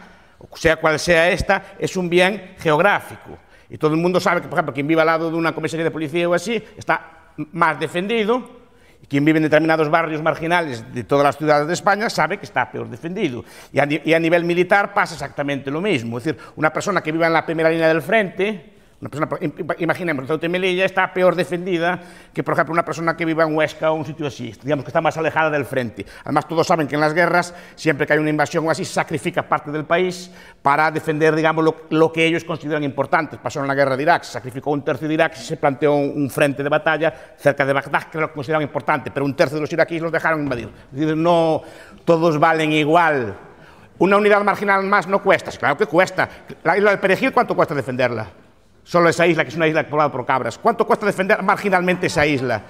sea cual sea esta, es un bien geográfico. Y todo el mundo sabe que, por ejemplo, quien vive al lado de una comisaría de policía o así, está más defendido, y quien vive en determinados barrios marginales de todas las ciudades de España sabe que está peor defendido. Y a, y a nivel militar pasa exactamente lo mismo. Es decir, una persona que vive en la primera línea del frente, una persona, imaginemos, Ceuta y Melilla está peor defendida que, por ejemplo, una persona que viva en Huesca o un sitio así, digamos que está más alejada del frente. Además, todos saben que en las guerras, siempre que hay una invasión o así, sacrifica parte del país para defender, digamos, lo, lo que ellos consideran importante. Pasó en la guerra de Irak, se sacrificó un tercio de Irak y se planteó un, un frente de batalla cerca de Bagdad, que lo consideraban importante, pero un tercio de los iraquíes los dejaron invadir. Es decir, no todos valen igual. Una unidad marginal más no cuesta, claro que cuesta. La isla del Perejil, ¿cuánto cuesta defenderla? Solo esa isla, que es una isla poblada por cabras. ¿Cuánto cuesta defender marginalmente esa isla?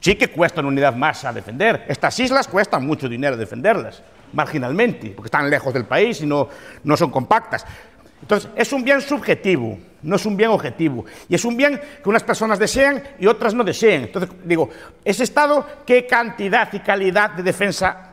Sí que cuesta una unidad más a defender. Estas islas cuestan mucho dinero defenderlas, marginalmente, porque están lejos del país y no, no son compactas. Entonces, es un bien subjetivo, no es un bien objetivo. Y es un bien que unas personas desean y otras no desean. Entonces, digo, ese Estado, ¿qué cantidad y calidad de defensa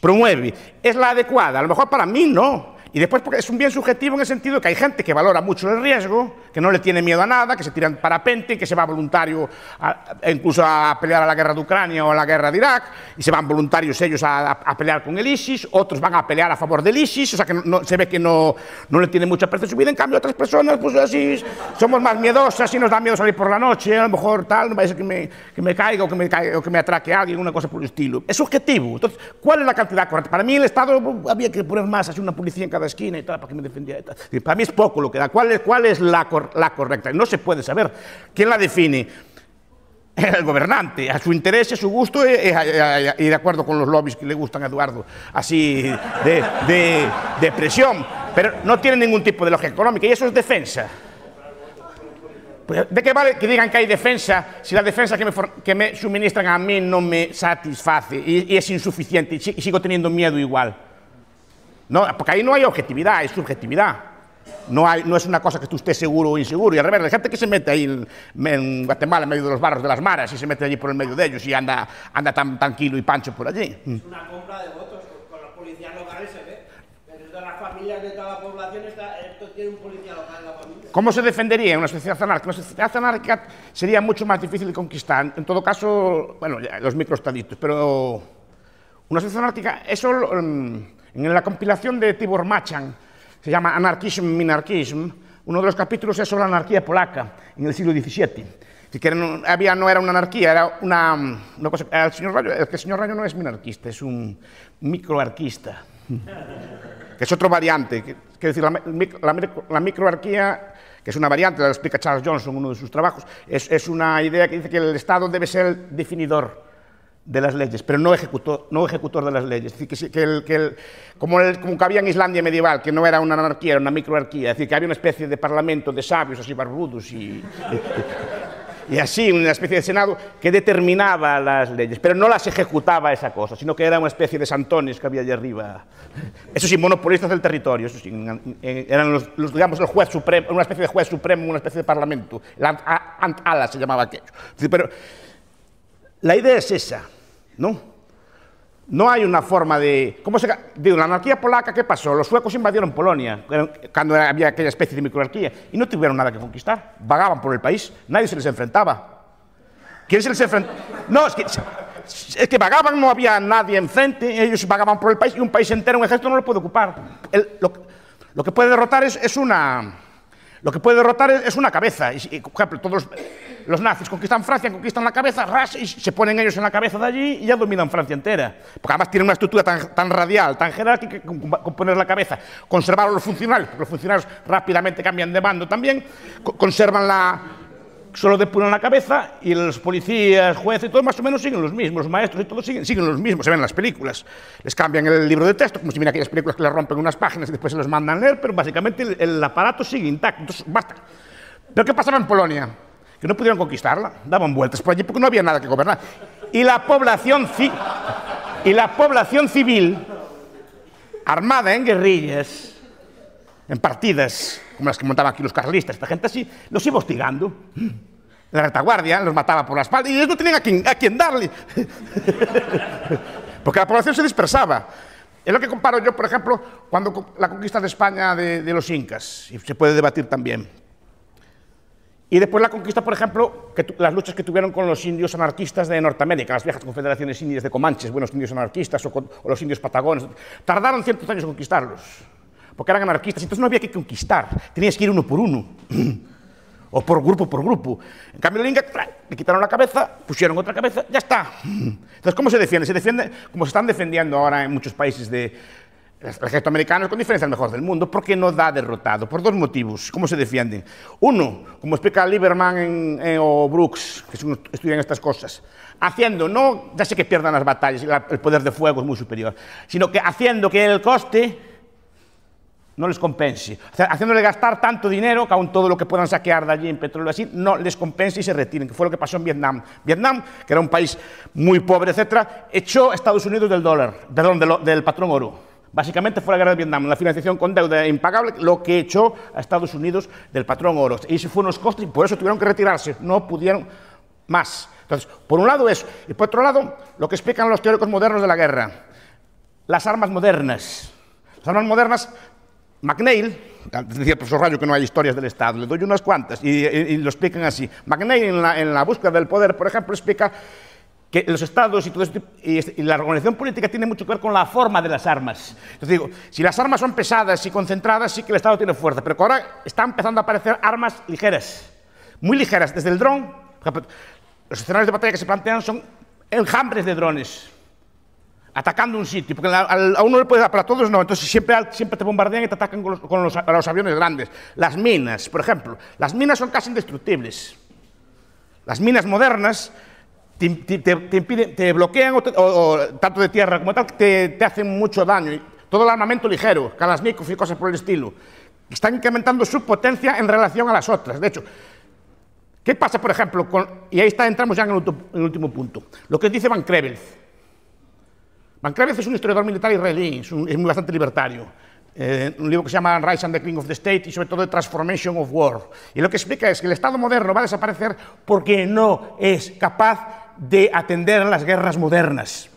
promueve? ¿Es la adecuada? A lo mejor para mí no. Y después porque es un bien subjetivo en el sentido que hay gente que valora mucho el riesgo, que no le tiene miedo a nada, que se tira en parapente, que se va voluntario a- incluso a pelear a la guerra de Ucrania o a la guerra de Irak, y se van voluntarios ellos a, a- a pelear con el ISIS, otros van a pelear a favor del ISIS, o sea que no- se ve que no, no le tiene mucha aprecio a su vida, en cambio otras personas pues así somos más miedosas y nos da miedo salir por la noche, a lo mejor tal, no a ser que me, que me caiga o que me, caiga, o que me atraque alguien, una cosa por el estilo. Es subjetivo. Entonces, ¿cuál es la cantidad correcta? Para mí el Estado había que poner más, así una policía en cada esquina y tal, para que me defendiera. y tal. Y Para mí es poco lo que da. ¿Cuál es, cuál es la, cor- la correcta? No se puede saber. ¿Quién la define? El gobernante, a su interés, a su gusto y, y- y de acuerdo con los lobbies que le gustan a Eduardo, así de, de, de presión, pero no tiene ningún tipo de lógica económica y eso es defensa. Pues, ¿De qué vale que digan que hay defensa si la defensa que me, que me suministran a mí no me satisface y, y es insuficiente y sigo teniendo miedo igual? No, porque ahí no hay objetividad, hay subjetividad. No, hay, no es una cosa que tú estés seguro o inseguro. Y al revés, hay gente que se mete ahí en, en Guatemala, en medio de los barros de las maras, y se mete allí por el medio de ellos y anda, anda tan tranquilo y pancho por allí. Mm.
una compra de votos con, los policías locales se ve. Pero de las familias de toda la población está, esto tiene un policía local en la familia.
¿Cómo se defendería en una sociedad anárquica? Una sociedad anárquica sería mucho más difícil de conquistar. En todo caso, bueno, los microestaditos, pero una sociedad anárquica, eso mm, en la compilación de Tibor Machan, se llama Anarchism, Minarchism, uno de los capítulos es sobre la anarquía polaca en el siglo XVII. Era, no, había, no era una anarquía, era una, una cosa. El, señor Rayo, el señor Rayo no es minarquista, es un microarquista [laughs] que es otro variante. que- decir, la, la la microarquía, que es una variante, la explica Charles Johnson en uno de sus trabajos, es, es una idea que dice que el Estado debe ser el definidor de las leyes, pero no ejecutor, no ejecutor de las leyes. Es decir, que, el- que el- como, como que había en Islandia medieval, que no era una anarquía, era una microarquía, es decir, que había una especie de parlamento de sabios así barbudos y, y así, una especie de senado que determinaba las leyes, pero no las ejecutaba esa cosa, sino que era una especie de santones que había allí arriba. Eso sí, monopolistas del territorio, eso sí, eran los, los, digamos, el juez supremo, una especie de juez supremo, una especie de parlamento. El ant, a- ant ala se llamaba aquello. Es decir, Pero la idea es esa, ¿no? No hay una forma de... ¿Cómo se... Digo, la anarquía polaca, ¿qué pasó? Los suecos invadieron Polonia cuando había aquella especie de microanarquía y no tuvieron nada que conquistar. Vagaban por el país, nadie se les enfrentaba. ¿Quién se les enfrentaba? No, es que, es que vagaban, no había nadie enfrente, ellos vagaban por el país y un país entero, un ejército no lo puede ocupar. Lo, que puede derrotar es, una... Lo que puede derrotar es, una cabeza. Por ejemplo, todos los nazis conquistan Francia, conquistan la cabeza, ras, y se ponen ellos en la cabeza de allí y ya dominan Francia entera. Porque además tienen una estructura tan, radial, tan jerárquica, que con, poner la cabeza. Conservar a los funcionarios, porque los funcionarios rápidamente cambian de bando también. co- conservan la, solo depuran la cabeza y los policías, jueces y todo más o menos siguen los mismos, los maestros y todos siguen, siguen los mismos, se ven en las películas. Les cambian el libro de texto, como si miran aquellas películas que les rompen unas páginas y después se los mandan leer, pero básicamente el, el aparato sigue intacto. Entonces, basta. Pero ¿qué pasaba en Polonia? Que no pudieron conquistarla, daban vueltas por allí porque no había nada que gobernar. Y la población, ci- y la población civil, armada en guerrillas, en partidas como las que montaban aquí los carlistas, esta gente así, los iba hostigando. La retaguardia los mataba por la espalda y ellos no tenían a quién, a quién darle. [laughs] Porque la población se dispersaba. Es lo que comparo yo, por ejemplo, cuando la conquista de España de, de los incas, y se puede debatir también. Y después la conquista, por ejemplo, que las luchas que tuvieron con los indios anarquistas de Norteamérica, las viejas confederaciones indias de Comanches, buenos indios anarquistas, o, con- o los indios patagones. Tardaron cientos años en conquistarlos, porque eran anarquistas, entonces no había que conquistar, tenías que ir uno por uno, [clears throat] o por grupo por grupo. En cambio, el Inca, ¡tra! le quitaron la cabeza, pusieron otra cabeza, ya está. [clears throat] Entonces, ¿cómo se defiende? Se defiende como se están defendiendo ahora en muchos países de, el ejército americano es con diferencia el mejor del mundo porque no da derrotado, por dos motivos. ¿Cómo se defienden? Uno, como explica Lieberman en- en- o Brooks, que son- estudian estas cosas, haciendo, no ya sé que pierdan las batallas, el poder de fuego es muy superior, sino que haciendo que el coste no les compense. O sea, haciéndole gastar tanto dinero que aún todo lo que puedan saquear de allí en petróleo así, no les compense y se retiren, que fue lo que pasó en Vietnam. Vietnam, que era un país muy pobre, etcétera, echó a Estados Unidos del dólar, perdón, de lo- del patrón oro. Básicamente fue la guerra de Vietnam, la financiación con deuda impagable, lo que echó a Estados Unidos del patrón oro. Y ese fue unos costes y por eso tuvieron que retirarse, no pudieron más. Entonces, por un lado eso, y por otro lado, lo que explican los teóricos modernos de la guerra, las armas modernas. Las armas modernas, McNeil, decía el profesor Rayo que no hay historias del Estado, le doy unas cuantas y lo explican así. McNeil en la, en la búsqueda del poder, por ejemplo, explica que los estados y, todo y este- y la organización política tiene mucho que ver con la forma de las armas. Entonces digo, si las armas son pesadas y concentradas, sí que el Estado tiene fuerza, pero ahora están empezando a aparecer armas ligeras, muy ligeras, desde el dron, los escenarios de batalla que se plantean son enjambres de drones atacando un sitio, porque a, uno le puede dar, pero a todos no, entonces siempre, siempre te bombardean y te atacan con los, con los- los aviones grandes. Las minas, por ejemplo, las minas son casi indestructibles. Las minas modernas te, te- te- impiden, te bloquean, o, o- tanto de tierra como tal, que te, hacen mucho daño. Todo el armamento ligero, Kalashnikov y cosas por el estilo, están incrementando su potencia en relación a las otras. De hecho, ¿qué pasa, por ejemplo, con, y ahí está, entramos ya en el, en el último punto, lo que dice Van Creveld. Van Creveld es un historiador militar israelí, es, un- es muy bastante libertario. Eh, un libro que se llama Rise and the King of the State y sobre todo Transformation of War. Y lo que explica es que el Estado moderno va a desaparecer porque no es capaz de atender las guerras modernas.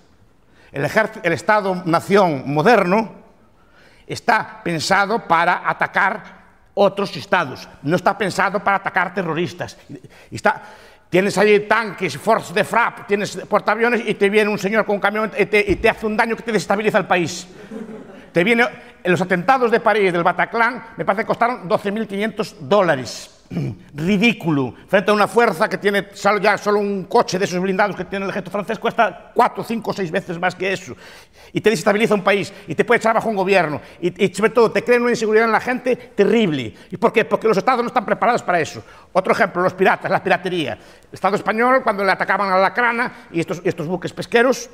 El, Estado-nación moderno está pensado para atacar otros estados, no está pensado para atacar terroristas. Tienes ahí tanques, force de frap, tienes portaaviones y te viene un señor con un camión y te, hace un daño que te desestabiliza el país. Te viene, los atentados de París, del Bataclan, me parece que costaron 12.500 dólares. [clears throat] Ridículo. Frente a una fuerza que tiene ya solo un coche de esos blindados que tiene el ejército francés, cuesta 4, 5, 6 veces más que eso. Y te desestabiliza un país y te puede echar bajo un gobierno. Y, y sobre todo te crea una inseguridad en la gente terrible. ¿Y por qué? Porque los estados no están preparados para eso. Otro ejemplo, los piratas, la piratería. El Estado español, cuando le atacaban a la crana y estos, estos buques pesqueros,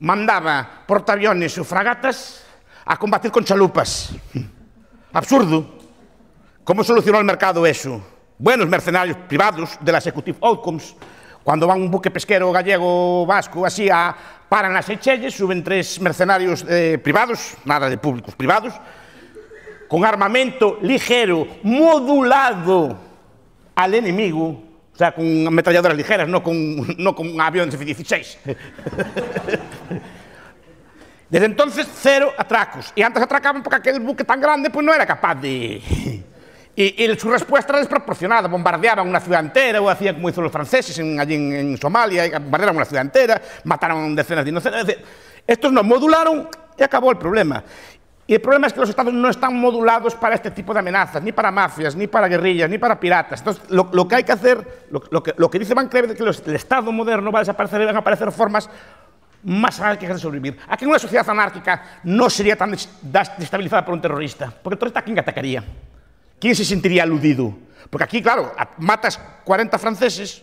mandaba portaaviones o fragatas a combatir con chalupas. [laughs] Absurdo. Como solucionou o mercado eso? Buenos mercenarios privados de la Executive Outcomes, cando van un buque pesquero gallego vasco así a paran as Seychelles, suben tres mercenarios eh, privados, nada de públicos, privados, con armamento ligero, modulado al enemigo, O sea, con ametralladoras ligeras, no con, no con un avión F-16. Desde entonces, cero atracos. E antes atracaban porque aquel buque tan grande, pues, non era capaz de... Y, y su respuesta era desproporcionada. Bombardeaban una ciudad entera, o hacían como hizo los franceses en- allí en, en Somalia, bombardearon una ciudad entera, mataron decenas de inocentes. Es decir, estos no modularon y acabó el problema. Y el problema es que los estados no están modulados para este tipo de amenazas, ni para mafias, ni para guerrillas, ni para piratas. Entonces, lo, lo que hay que hacer, lo, lo que, lo que dice Van Clever, es que los- el Estado moderno va a desaparecer y van a aparecer formas más anárquicas de sobrevivir. Aquí en una sociedad anárquica no sería tan destabilizada por un terrorista, porque el terrorista, ¿a quién atacaría? ¿Quién se sentiría aludido? Porque aquí, claro, matas 40 franceses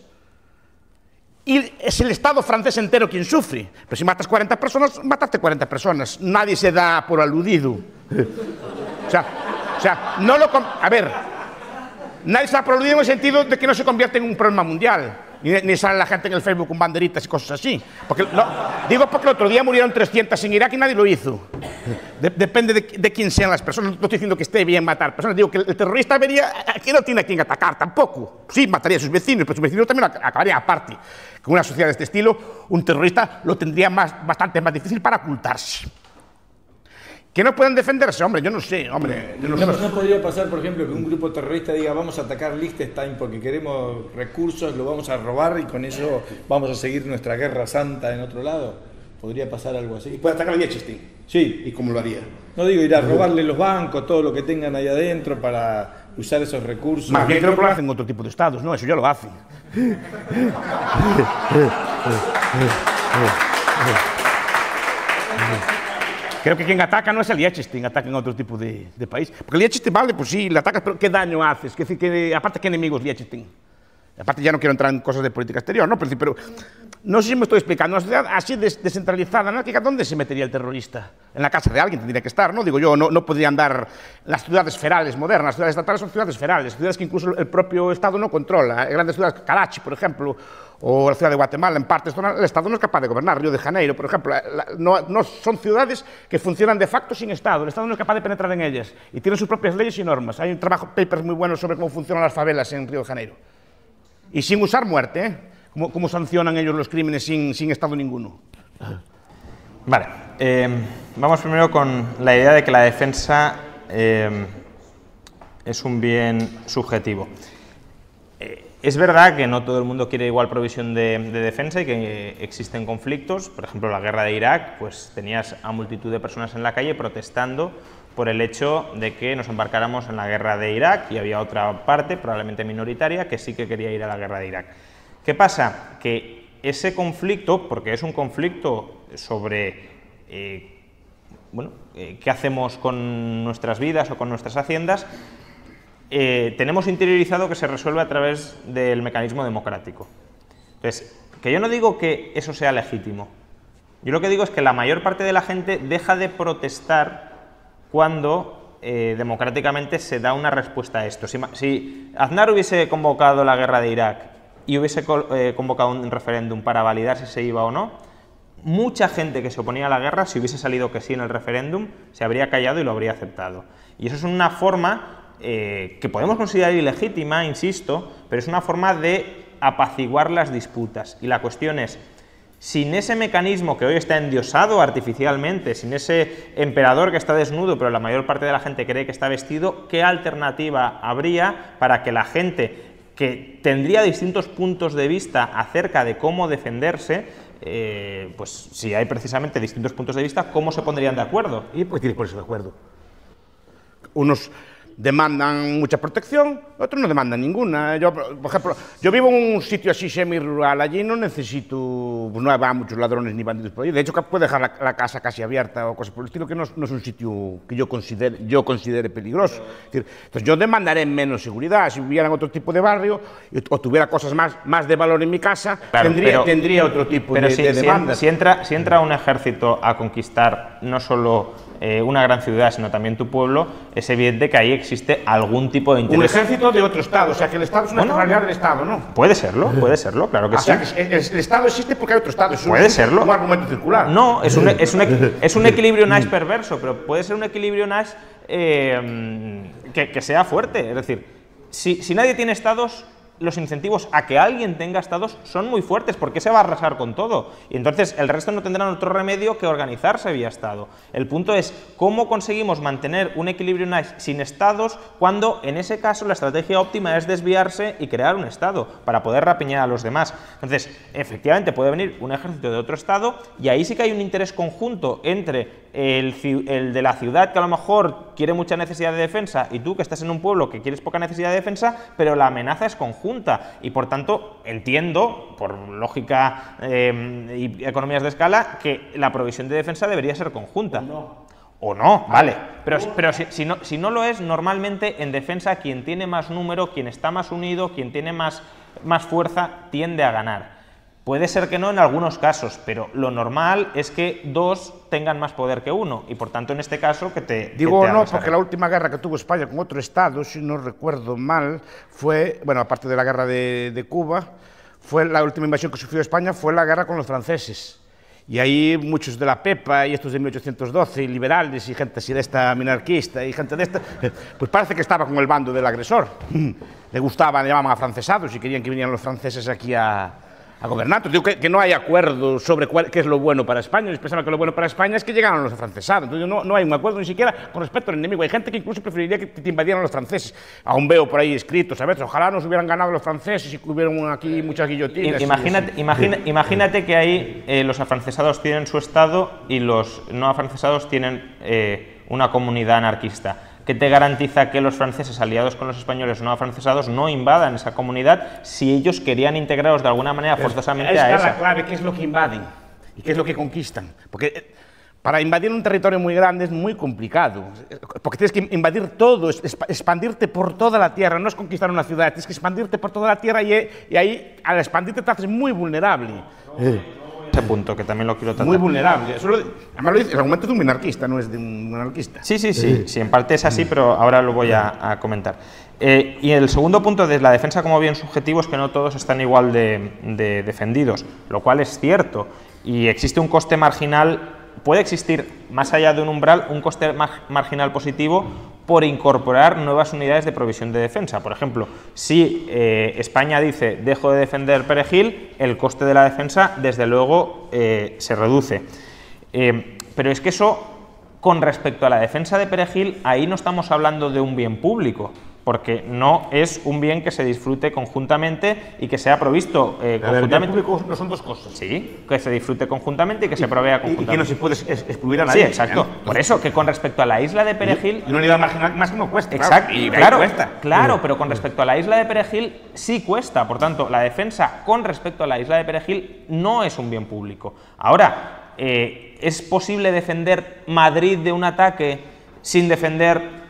y es el Estado francés entero quien sufre. Pero si matas 40 personas, mataste 40 personas. Nadie se da por aludido. O sea, o sea no lo... A ver, nadie se da por aludido en el sentido de que no se convierte en un problema mundial. Ni, sale la gente en el Facebook con banderitas y cosas así. Porque, digo porque el otro día murieron 300 en Irak y nadie lo hizo. De- depende de, de quién sean las personas. No estoy diciendo que esté bien matar personas. Digo que el, terrorista vería que no tiene a quién atacar tampoco. Sí, mataría a sus vecinos, pero sus vecinos también ac- acabarían aparte. Con una sociedad de este estilo, un terrorista lo tendría más, bastante más difícil para ocultarse. Que no pueden defenderse, hombre, yo no sé, hombre. Yo no sé.
No, no podría pasar, por ejemplo, que un grupo terrorista diga vamos a atacar Liechtenstein porque queremos recursos, lo vamos a robar y con eso vamos a seguir nuestra guerra santa en otro lado. ¿Podría pasar algo así?
Puede atacar a Liechtenstein.
Sí.
¿Y cómo lo haría?
No digo ir a robarle los bancos, todo lo que tengan ahí adentro para usar esos recursos.
Más bien creo que lo hacen otro tipo de estados, ¿no? Eso ya lo hacen. [laughs] Creo que quien ataca no es el Liechtenstein, ataca en otro tipo de, de país. Porque el Liechtenstein, vale, pues sí, le atacas, pero ¿qué daño haces? Es decir, que, aparte, ¿qué enemigos Liechtenstein? Aparte, ya no quiero entrar en cosas de política exterior, ¿no? Pero, pero no sé si me estoy explicando. Una sociedad así des- descentralizada, anárquica, ¿dónde se metería el terrorista? En la casa de alguien tendría que estar, ¿no? Digo yo, no, no podría andar las ciudades ferales modernas. Las ciudades estatales son ciudades ferales, ciudades que incluso el propio Estado no controla. Grandes ciudades, Karachi, por ejemplo, o la ciudad de Guatemala, en partes, el Estado no es capaz de gobernar. Río de Janeiro, por ejemplo, la- no, son ciudades que funcionan de facto sin Estado. El Estado no es capaz de penetrar en ellas y tienen sus propias leyes y normas. Hay un trabajo, papers muy buenos sobre cómo funcionan las favelas en Río de Janeiro. Y sin usar muerte, ¿eh? ¿Cómo, sancionan ellos los crímenes sin, sin Estado ninguno?
Vale, eh, vamos primero con la idea de que la defensa eh, es un bien subjetivo. Es verdad que no todo el mundo quiere igual provisión de, de defensa y que existen conflictos. Por ejemplo, la guerra de Irak, pues tenías a multitud de personas en la calle protestando por el hecho de que nos embarcáramos en la guerra de Irak y había otra parte, probablemente minoritaria, que sí que quería ir a la guerra de Irak. ¿Qué pasa? Que ese conflicto, porque es un conflicto sobre eh, bueno, eh, qué hacemos con nuestras vidas o con nuestras haciendas, eh, tenemos interiorizado que se resuelve a través del mecanismo democrático. Entonces, que yo no digo que eso sea legítimo. Yo lo que digo es que la mayor parte de la gente deja de protestar cuando eh, democráticamente se da una respuesta a esto. Si, si Aznar hubiese convocado la guerra de Irak y hubiese eh, convocado un referéndum para validar si se iba o no, mucha gente que se oponía a la guerra, si hubiese salido que sí en el referéndum, se habría callado y lo habría aceptado. Y eso es una forma eh, que podemos considerar ilegítima, insisto, pero es una forma de apaciguar las disputas. Y la cuestión es, sin ese mecanismo que hoy está endiosado artificialmente, sin ese emperador que está desnudo, pero la mayor parte de la gente cree que está vestido, ¿qué alternativa habría para que la gente que tendría distintos puntos de vista acerca de cómo defenderse, eh, pues si hay precisamente distintos puntos de vista, ¿cómo se pondrían de acuerdo?
Y pues tiene que ponerse de acuerdo. Unos demandan mucha protección, otros no demandan ninguna. Yo, por ejemplo, yo vivo en un sitio así semi-rural, allí no necesito, pues no va muchos ladrones ni bandidos por ahí. De hecho, puedo dejar la, la casa casi abierta o cosas por el estilo, que no, no es un sitio que yo considere, yo considere peligroso. Es decir, entonces, yo demandaré menos seguridad. Si viviera en otro tipo de barrio o tuviera cosas más, más de valor en mi casa,
Claro,
tendría,
pero-
tendría otro tipo
Pero
de,
si,
de
si
demandas.
si entra, si entra un ejército a conquistar no solo eh, una gran ciudad, sino también tu pueblo, es evidente que ahí existe algún tipo de
un
interés.
ejército de otro Estado, o sea que el Estado es una
Bueno,
realidad del Estado, ¿no?
Puede serlo, puede serlo, claro que
O
sí.
sea, que el, el Estado existe porque hay otro Estado. Es un-
Puede serlo.
Un argumento circular.
No, es un, es un, es un [laughs] equilibrio nice perverso, pero puede ser un equilibrio nice eh, que, que sea fuerte. Es decir, si, si nadie tiene estados, los incentivos a que alguien tenga estados son muy fuertes, porque se va a arrasar con todo. Y entonces el resto no tendrán otro remedio que organizarse vía Estado. El punto es cómo conseguimos mantener un equilibrio sin estados cuando en ese caso la estrategia óptima es desviarse y crear un Estado para poder rapiñar a los demás. Entonces, efectivamente puede venir un ejército de otro Estado y ahí sí que hay un interés conjunto entre el, el de la ciudad que a lo mejor quiere mucha necesidad de defensa y tú que estás en un pueblo que quieres poca necesidad de defensa, pero la amenaza es conjunta y por tanto entiendo, por lógica eh, y economías de escala, que la provisión de defensa debería ser conjunta. O no, vale. Pero, pero si, si no, si no lo es, normalmente en defensa quien tiene más número, quien está más unido, quien tiene más, más fuerza, tiende a ganar. Puede ser que no en algunos casos, pero lo normal es que dos tengan más poder que uno y por tanto en este caso que te... que
Digo
te
no, porque la última guerra que tuvo España con otro Estado, si no recuerdo mal, fue, bueno, aparte de la guerra de, de Cuba, fue la última invasión que sufrió España fue la guerra con los franceses. Y ahí muchos de la PEPA y estos de 1812, y liberales y gente así de esta minarquista y gente de esta, pues parece que estaba con el bando del agresor. [laughs] Le gustaban, le llamaban afrancesados y querían que vinieran los franceses aquí a, a gobernar. Digo que, que no hay acuerdo sobre cuál, qué es lo bueno para España. Ellos pensaban que lo bueno para España es que llegaran los afrancesados. Entonces, no, no hay un acuerdo ni siquiera con respecto al enemigo. Hay gente que incluso preferiría que te invadieran los franceses. Aún veo por ahí escritos, a veces, ojalá nos hubieran ganado los franceses y que hubieran aquí muchas guillotinas.
Imagínate,
y-
imagina- imagínate que ahí eh, los afrancesados tienen su Estado y los no afrancesados tienen eh, una comunidad anarquista. ¿Qué te garantiza que los franceses aliados con los españoles no afrancesados no invadan esa comunidad si ellos querían integraros de alguna manera forzosamente
Ahí
a
está la
esa?
clave, qué es lo que invaden y qué es lo que conquistan. Porque eh, para invadir un territorio muy grande es muy complicado, porque tienes que invadir todo, es- expandirte por toda la tierra, no es conquistar una ciudad, tienes que expandirte por toda la tierra y, eh, y ahí al expandirte te haces muy vulnerable.
Ese punto que también lo quiero tratar.
Muy vulnerable. Eso lo- además lo dice, el argumento es de un minarquista, no es de un anarquista.
Sí, sí, sí, sí, en parte es así, pero ahora lo voy a, a comentar. Eh, y el segundo punto de la defensa como bien subjetivo es que no todos están igual de, de defendidos, lo cual es cierto. Y existe un coste marginal, puede existir más allá de un umbral, un coste mar- marginal positivo por incorporar nuevas unidades de provisión de defensa. Por ejemplo, si eh, España dice dejo de defender Perejil, el coste de la defensa desde luego eh, se reduce. Eh, pero es que eso con respecto a la defensa de Perejil, ahí no estamos hablando de un bien público, porque no es un bien que se disfrute conjuntamente y que sea provisto eh,
A ver, el bien
conjuntamente.
público no son dos cosas.
Sí, que se disfrute conjuntamente y que se provea
Y, y
conjuntamente.
que no se puede excluir a
Sí,
nadie.
exacto.
¿eh?
Por eso, que con respecto a la isla de Perejil,
Y una unidad marginal más que no cuesta. claro.
Exacto,
Y
claro,
cuesta.
claro, pero con respecto a la isla de Perejil sí cuesta. Por tanto, la defensa con respecto a la isla de Perejil no es un bien público. Ahora, eh, ¿es posible defender Madrid de un ataque sin defender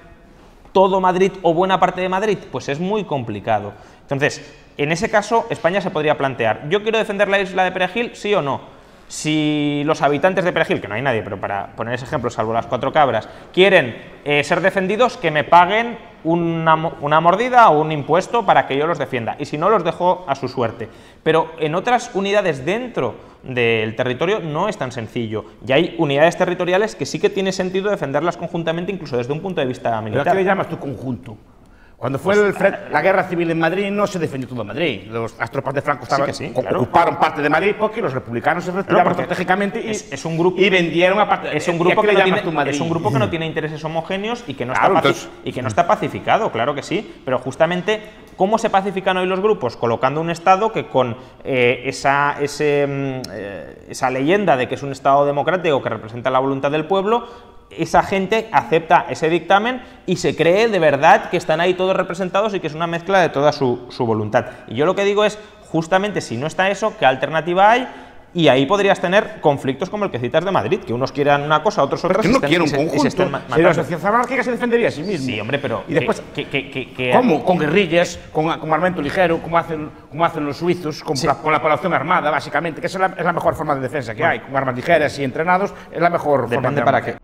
todo Madrid o buena parte de Madrid? Pues es muy complicado. Entonces, en ese caso, España se podría plantear, ¿yo quiero defender la isla de Perejil, sí o no? Si los habitantes de Perejil, que no hay nadie, pero para poner ese ejemplo, salvo las cuatro cabras, quieren eh, ser defendidos, que me paguen una, mo- una mordida o un impuesto para que yo los defienda. Y si no, los dejo a su suerte. Pero en otras unidades dentro del territorio no es tan sencillo. Y hay unidades territoriales que sí que tiene sentido defenderlas conjuntamente, incluso desde un punto de vista
¿Pero a
militar.
qué le llamas tu conjunto? Cuando fue el fre- la guerra civil en Madrid no se defendió todo Madrid. Los, las tropas de Franco estaban-
que sí, claro.
ocuparon parte de Madrid porque los republicanos se retiraron estratégicamente y,
es- es un grupo-
y vendieron a parte.
Es un
¿y a
grupo, que no tiene, es un grupo que no tiene intereses homogéneos y que no,
Claro,
está,
entonces-
y que no está pacificado, claro que sí. Pero justamente, ¿cómo se pacifican hoy los grupos? Colocando un Estado que con eh, esa, ese, mm, eh, esa leyenda de que es un Estado democrático que representa la voluntad del pueblo, esa gente acepta ese dictamen y se cree de verdad que están ahí todos representados y que es una mezcla de toda su, su voluntad. Y yo lo que digo es, justamente si no está eso, ¿qué alternativa hay? Y ahí podrías tener conflictos como el que citas de Madrid, que unos quieran una cosa, otros
Pero
otras.
que no
estén-
quiero
y
un
se- se
conjunto.
ma-
Si la sociedad anárquica se defendería a sí misma.
Sí, hombre, pero.
Y después,
que- que- que- que-
¿Cómo? Con guerrillas, con, con armamento ligero, como hacen, como hacen los suizos, con, la, con la población armada, básicamente, que esa es la, es la mejor forma de defensa que hay. Con armas ligeras y entrenados, es la mejor forma
Depende
de
para qué.